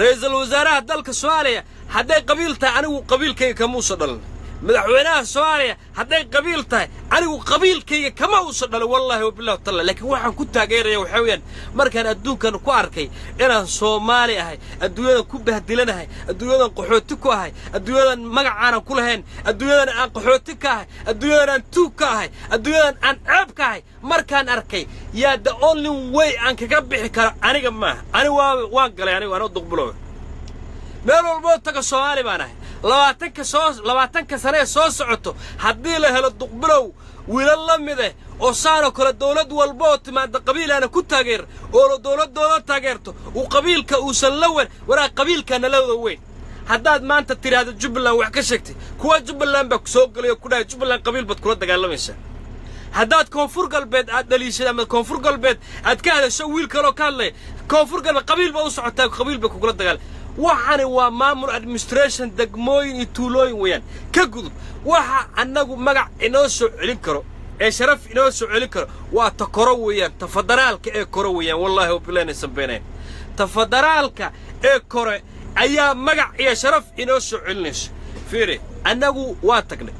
ra'iisul wasaaraha dalka soomaaliya hadday qabiil tahay anigu qabiilkayga kama uusa dhalan madaxweynaha soomaaliya hadday qabiil tahay anigu qabiilkayga kama uusa dhalin wallaahi wabillahi talla laakiin waxaan ku taageeraya waxaa weeyaan markaan adduunkan ku arkay inaan soomaali ahay adduunyadan ku bahdilanahay adduunyadan qaxooti ku ahay adduunyadan magacaanan ku lahayn adduunyadan aan qaxooti ka ahay adduunyadan aan tuug ka ahay adduunyadan aan ceeb ka ahay markaan arkay yaa the only way aan kaga bixi karo aniga maaha. Ani waa waan galay anigu anoo duqbulowe meel walboo taga soomaali baan ahay labaatanka soo labaatanka sane ee soo socoto haddii la helo duqbilow wiilal la mid eh oo saanoo kale dawlad walba oo timaada qabiilaana ku taageer oo dawladdooda taageerto uu qabiilka uusan la wen waraa qabiilkaana la weyn. Haddaad maanta tidhaahdo jubbaland wax ka sheegtay kuwa jubbaland baa soo gelay oo ku dhahay jubbaland qabiil baad kula dagaalamaysaa haddaad koonfur galbeed aad dhaliishad ama koonfur galbeed aad ka hadasho wiil kaloo ka hadlaya koonfur galbeed qabiil baa u socotaa qabiil bay kugula dagaal waxani waa maamul administration degmooyin iyo tuulooyin weeyaan. Ka gudub waxa annagu magac inoo soo celin karo ee sharaf inoo soo celin karo waa ta koro weeyaan ta federaalka ee koro weeyaan wallaahi wabillahi inaysan beenayn ta federaalka ee kore ayaa magac iyo sharaf inoo soo celinayso. Fiiri annagu waa tagnay.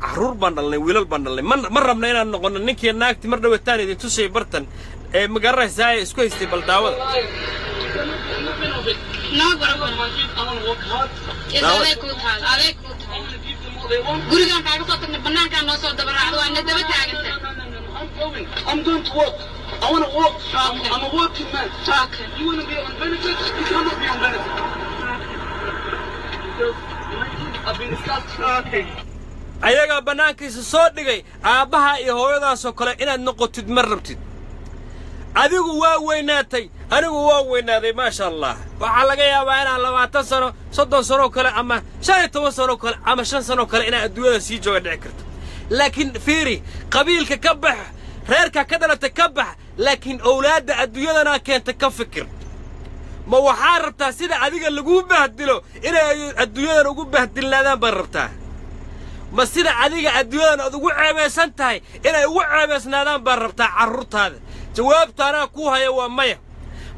Carruur baan dhalnay wiilal baan dhalnay. Ma rabna inaan noqono ninkii naagti mar dhawataan idin tusay bartan ee ma garanaysaa ee isku haystay baldaawada noo barbar is Daawa- aday kuu taal aday kuu taal gurigaan kaaga soo tagnay bannaankaa noo soo dabaraacdo waa ina daba taaganta I'm going. I'm going to work. I want to work. I'm, Okay. I'm a working man. Okay. You want to be on benefits? You cannot be on benefits. Because my kids have been discussed. Okay. ayagaa bannaankiisa soo dhigay aabbaha iyo hooyadaasoo kale inaad noqotid ma rabtid adigu waa weynaatay anigu waa weynaaday maasha allah waxaa laga yaabaa inaan labaatan sano soddon sanoo kale ama shan iyo toban sanoo kale ama shan sanoo kale inaan adduunyada sii jooga dhici karto. Laakiin fiiri qabiilka ka bax reerka ka dhalatay ka bax laakiin owlaadda adduunyadana keenta ka fikir. Ma waxaa rabtaa sida adiga laguu bahdilo inay adduunyadan ugu bahdilnaadaan baad rabtaa? Ma sida adiga adduunyadan aad ugu ceebaysan tahay inay ugu ceebaysnaadaan baad rabtaa carruurtaada jawaabta anaa kuu haya waa maya.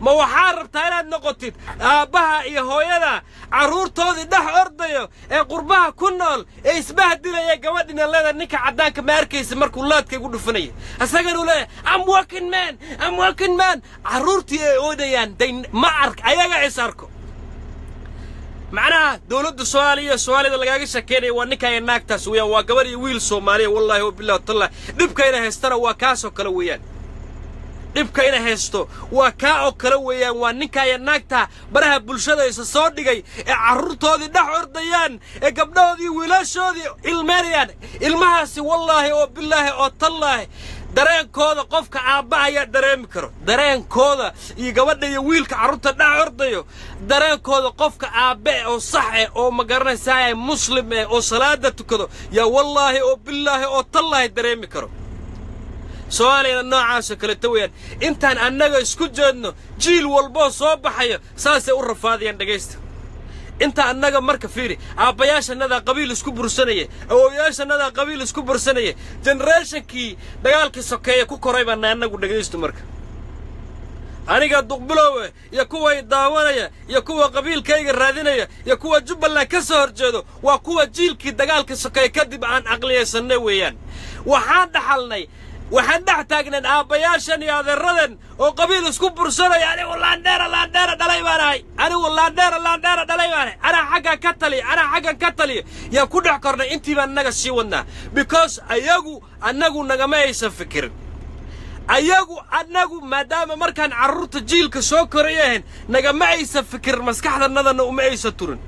Ma waxaa rabtaa inaad noqotid aabbaha iyo hooyada carruurtoodii dhex ordayo ee qurbaha ku nool ee isbahdilaya gabadhina leeda ninka caddaanka ma arkaysa markuu laadka igu dhufanaya. Isaganuu leeyahay am working man am working man. Carruurtii ay oodayaan day ma ark ayaga is arko macnaha dowladda soomaaliya iyo soomaalida lagaaga shekeynaya waa ninkaya naagtaas weeyaan waa gabar iyo wiil soomaaliya wallaahi wabillahi watallaah dhibka inay haystana waa kaasoo kale weeyaan dhibka inay haysto. Waa kaa oo kale weeyaan waa ninkaya naagta baraha bulshada isa soo dhigay ee carruurtoodii dhex ordayaan ee gabdhahoodii wiilashoodii ilmeynayaan ilmahaasi wallaahi oo bilaahi oo tallaahi dareenkooda qofka aabba ayaa dareemi karo. Dareenkooda iyo gabadha iyo wiilka carruurta dhex ordayo dareenkooda qofka aabbe eh oo sax eh oo ma garanaysaa muslim eh oo salaada tukado yaa wallaahi oo bilaahi oo tallaahi dareemi karo soomaaliyana noocaasoo kaleta weeyaan. Intaan annaga isku jeedno jiil walboo soo baxayo saasay u rafaadayaan dhegaysta inta annaga marka fiiri aabbayaashanadaa qabiil isku bursanaya awoowayaashanadaa qabiil isku bursanaya generationkii dagaalkii sokeeye ku koray baana annagu dhegaysto marka. Aniga duqbilowe iyo kuwa daawanaya iyo kuwa qabiilkayga raadinaya iyo kuwa jubbaland ka soo horjeedo waa kuwa jiilkii dagaalkii sokeeye kadib aan aqliyaysanay weeyaan. Waxaan dhaxalnay waxaan dhex taagnayn aabbayaashan iyo adeeradan oo qabiil isku bursanaya. Anigu laandheera laandheera dhalay baan ahay. Anigu laandheera laandheera dhalay baan ahay. Anaa xaggan ka taliya anaa xaggan ka taliya yaan ku dhex kornay intii baan annaga sii wadnaa. Because ayagu annagu nagama aysan fikirin. Ayagu annagu maadaama markaan carruurta jiilka soo korayahan nagama aysan fikirin maskaxdanadana uma aysan turin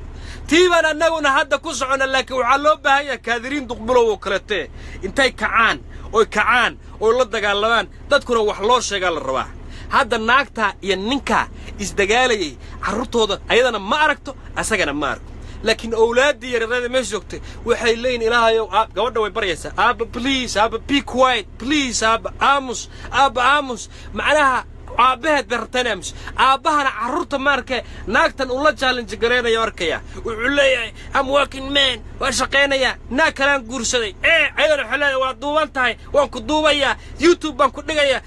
tii baan annaguna hadda ku soconna laakiin waxaa loo baahan yaha kaadiriin duqbilow oo kalete intay kacaan oy kacaan oy la dagaalamaan dadkuna wax loo sheegaa la rabaa. Hadda naagtaa iyo ninkaa isdagaalayay carruurtooda ayadana ma aragto asagana ma aragto. Laakiin owlaaddii yaryarada meesha joogtay waxay leeyihiin ilaahayow gabadha way baryaysaa aabba please aabba be quiet. Please aabba aamus aabba aamus macnaha rabtaan aamus aabbahana carruurta maarka naagtan ula challenge garaynayo arkaya wuxuu leeyahay am working man. Waa shaqaynayaa naag kalaan guursaday. Ee ayadana waxay leedahay waa duuban tahay waan ku duubayaa youtube baan ku dhigayaa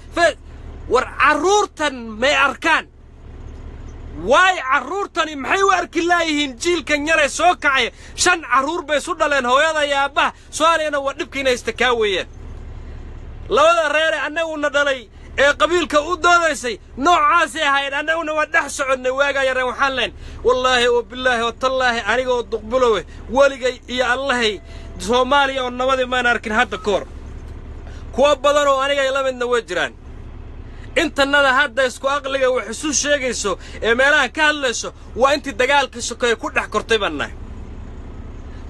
war carruurtan may arkaan. Waay carruurtani maxay u arki laayihiin jiilkan yaree soo kacaya shan carruur bay isu dhaleen hooyada iyo aabbaha. Soomaaliyana waa dhibka inay haysta kaa weeyaan labada reere annaguna dhalay ee qabiilka u doodaysay noocaasay ahayd annaguna waa dhex socodnay waagaa yareen waxaan leen wallaahi oo bilaahi oo tallaahi aniga oo duqbilowe weligay iyo allahay soomaaliya oo nabadii maan arkin hadda ka hor. Kuwa badan oo anigay la midna way jiraan. Intannada hadda isku aqliga wax isu sheegayso ee meelaha ka hadlayso waa intii dagaalkii sokeeye ku dhex kortay baan nahay.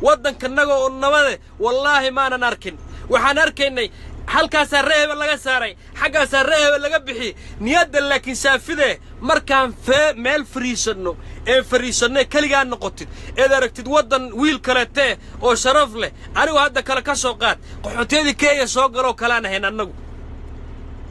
Waddankanaga oo nabade wallaahi maanan arkin. Waxaan arkaynay halkaasaa ree hebel laga saaray xaggaasaa ree hebel laga bixiyey niyadda laakiin saafidee markaan fee meel fariisanno ee fariisanno keligaa noqotid. Eed aragtid waddan wiil kaletee oo sharaf leh anigu hadda kale ka soo qaad. Qaxootiyadii kenya soo galoo kalaan ahayn annagu.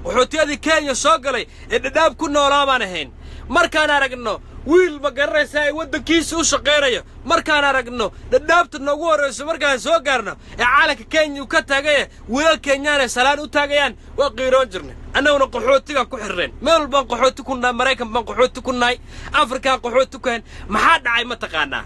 Qaxootiyadii kenya soo galay ee dhadhaab ku noolaa baan ahayn. Markaan aragno wiil ma garanaysaa ee waddankiisa u shaqaynayo markaan aragno dhadhaabta noogu horrayso markaan soo gaarno ee caalanka kenya uu ka taagaya wiilal kenyaanay salaan u taagayaan waa qiiroon jirnay annaguna qaxootigaan ku xirneen. Meel walbaan qaxooti ku nahay maraykan baan qaxooti ku nahay afrikaan qaxooti ku hayn. Maxaa dhacay ma taqaanaa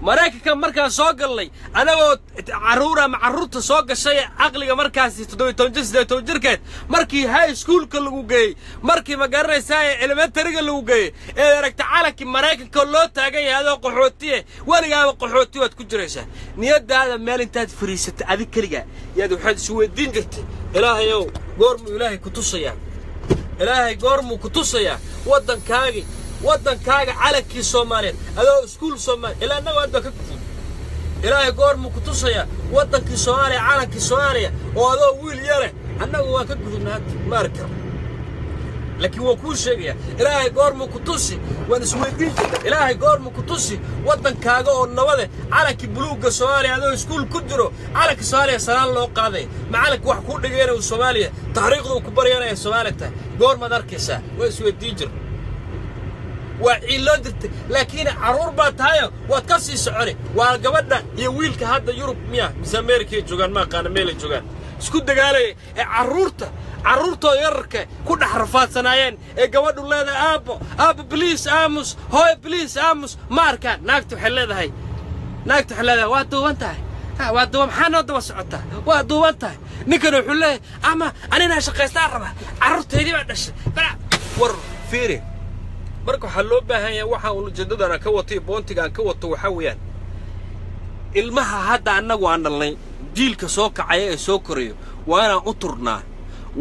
maraykanka markaan soo galnay anagoo carruur ama carruurta soo gashay caqliga markaasi toddobiy toban jir siddeed toban jirkeed markii high schoolka lagu geeyey markii ma garanaysaa ee elementariga lagu geeyey ee aragta calankii maraykanka loo taagan yahay adoo qaxootiye weligaaba qaxooti waad ku jiraysaa. Niyadaada meel intaad fariisatay adig keligaa yaad waxaad is weydiin jirtay ilaahayow goormuu ilaahay ku tusayaa? Ilaahay goormuu ku tusayaa? Waddankaagii waddankaaga calankii soomaaliyeed adoo iskuul soomaaliya ilaa annaga hadda ka gudub ilaahay goormuu ku tusayaa waddankii soomaaliya calankii soomaaliya oo adoo wiil yare annagu waan ka gudubna hadda ma arki karno laakiin waan kuu sheegayaa ilaahay goormuu ku tusi waan isweydiin jirta ilaahay goormuu ku tusi waddankaaga oo nabade calankii buluugga soomaaliya adoo iskuul ku jiro calanka soomaaliya salaan loo qaaday. Ma calanka wax kuu dhigayna uu soomaaliya taariikhda uu ku baryanaya soomaaliya tahay. Goormaad arkaysaa waan isweydiin jirta waa ciilloo jirtay laakiin carruur baa tahayo waad ka sii soconi. Waa gabadha iyo wiilka hadda yurub miya mise ameerikay joogaan ma aqaana meelay joogaan. Isku dagaalaya ee carruurta carruurtoo yararka ku dhex rafaadsanaayeen ee gabadhu leedahay aabbo aabbo biliis aamus hooy biliis aamus ma arkaan. Naagta waxay leedahay. Naagta waxay leedahay waa duuban tahay. Ha waa duuban maxaa noo daba socotaa waa duuban tahay. Ninkana wuxuu leeyahay ama aninaa shaqaystaan rabaa carruurtaydii baa dhashay. War fiiri marka waxaa loo baahan yahay waxa uun ujeeddadana ka wato iyo boontigaan ka wato waxaa weeyaan ilmaha hadda annagu aan dhalnay jiilka soo kacaya ee soo korayo waa inaan u turnaa.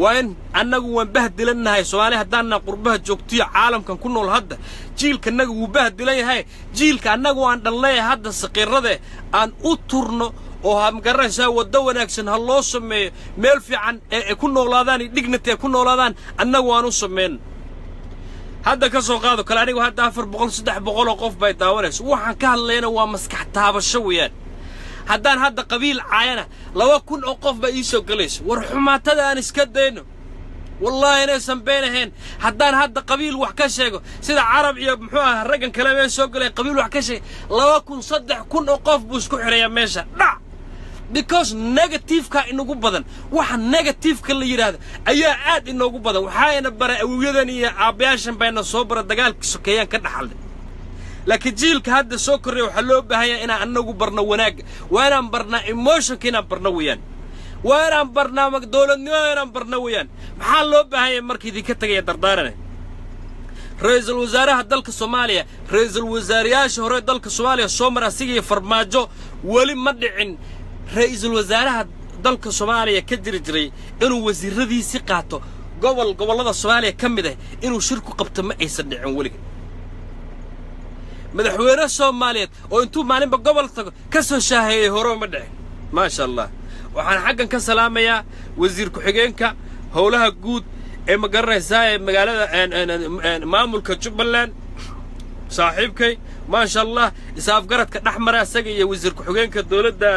Waa annagu waan bahdilannahay soomaali haddaanna qurbaha joogtiyo caalamkan ku nool hadda jiilka annaga wuu bahdilan yahay. Jiilka annagu aan dhalnay hadda saqiirade aan u turno oo ha ma garanaysaa waddo wanaagsan ha loo sameeyo meel fiican ee ku noolaadaan iyo dignity ay ku noolaadaan annagu aan u samayn hadda ka soo qaado kale anigu hadda afar boqol saddex boqol oo qof bay daawanayso. Waxaan ka hadlayna waa maskax taabasho weeyaan. Haddaan hadda qabiil caayana laba kun oo qof baa ii soo gelayso. War xumaatada aan iska dayno. Wallaahi inaysan been ahayn. Haddaan hadda qabiil wax ka sheego sida carab iyo muxuu aha raggan kale mee soo gelay qabiil wax ka sheega laba kun saddex kun oo qof buu isku xidhayaa meesha. Dhac because negativeka inagu badan. Waxa negativeka la yidhaahdo ayaa aad inoogu badan. Waxaayna baray awowyadan iyo aabbayaashan bayna soo bara dagaalka sokeeyaan ka dhaxalnay laakiin jiilka hadda soo korraya waxaa loo baahan yahay inaan anagu barno wanaagga waa inaan barnaa emotionka inaan barno weeyaan waa inaan barnaa dowladnimada inaan barno weeyaan maxaa loo baahan yahay marka idinka tegaya dardaarane? Ra'iisul wasaaraha dalka soomaaliya ra'iisul wasaarayaasha hore dalka soomaaliya soo mar asiga iyo farmaajo weli ma dhicin ra'iisul wasaaraha dalka soomaaliya ka jiri jiray inuu wasiiradiisii qaato. Gobol gobollada soomaaliya ka mid ah inuu shir ku qabto ma aysan dhicin weliga. Madaxweyne soomaaliyeed oo intuu maalinba gobol tago ka soo shaaheeyey hore ma dhicin. Maasha allah waxaan xaggan ka salaamayaa wasiir ku-xigeenka howlaha guud ee ma garanaysaa ee magaalada maamulka jubbaland saaxiibkay maasha allah isaafgaradka dhex mara isaga iyo wasiir ku-xigeenka dowladda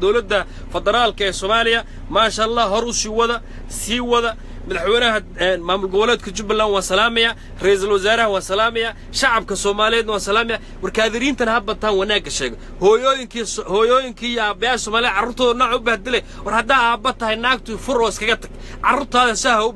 dowladda federaalka ee soomaaliya. Maasha allah hor u sii wada sii wada. Madaxweynaha maamul goboleedka jubbaland waan salaamaya ra'iisul wasaaraha waan salaamaya shacabka soomaaliyeedna waan salaamaya warkaadiriintana ha bataan wanaagga sheega hooyooyinkii hooyooyinkii iyo aabbayaasha soomaaliya carruurtooda nooc u bahdilay war haddaa aabba tahay naagtu fur oo iskaga tag. Carruurtaada saha u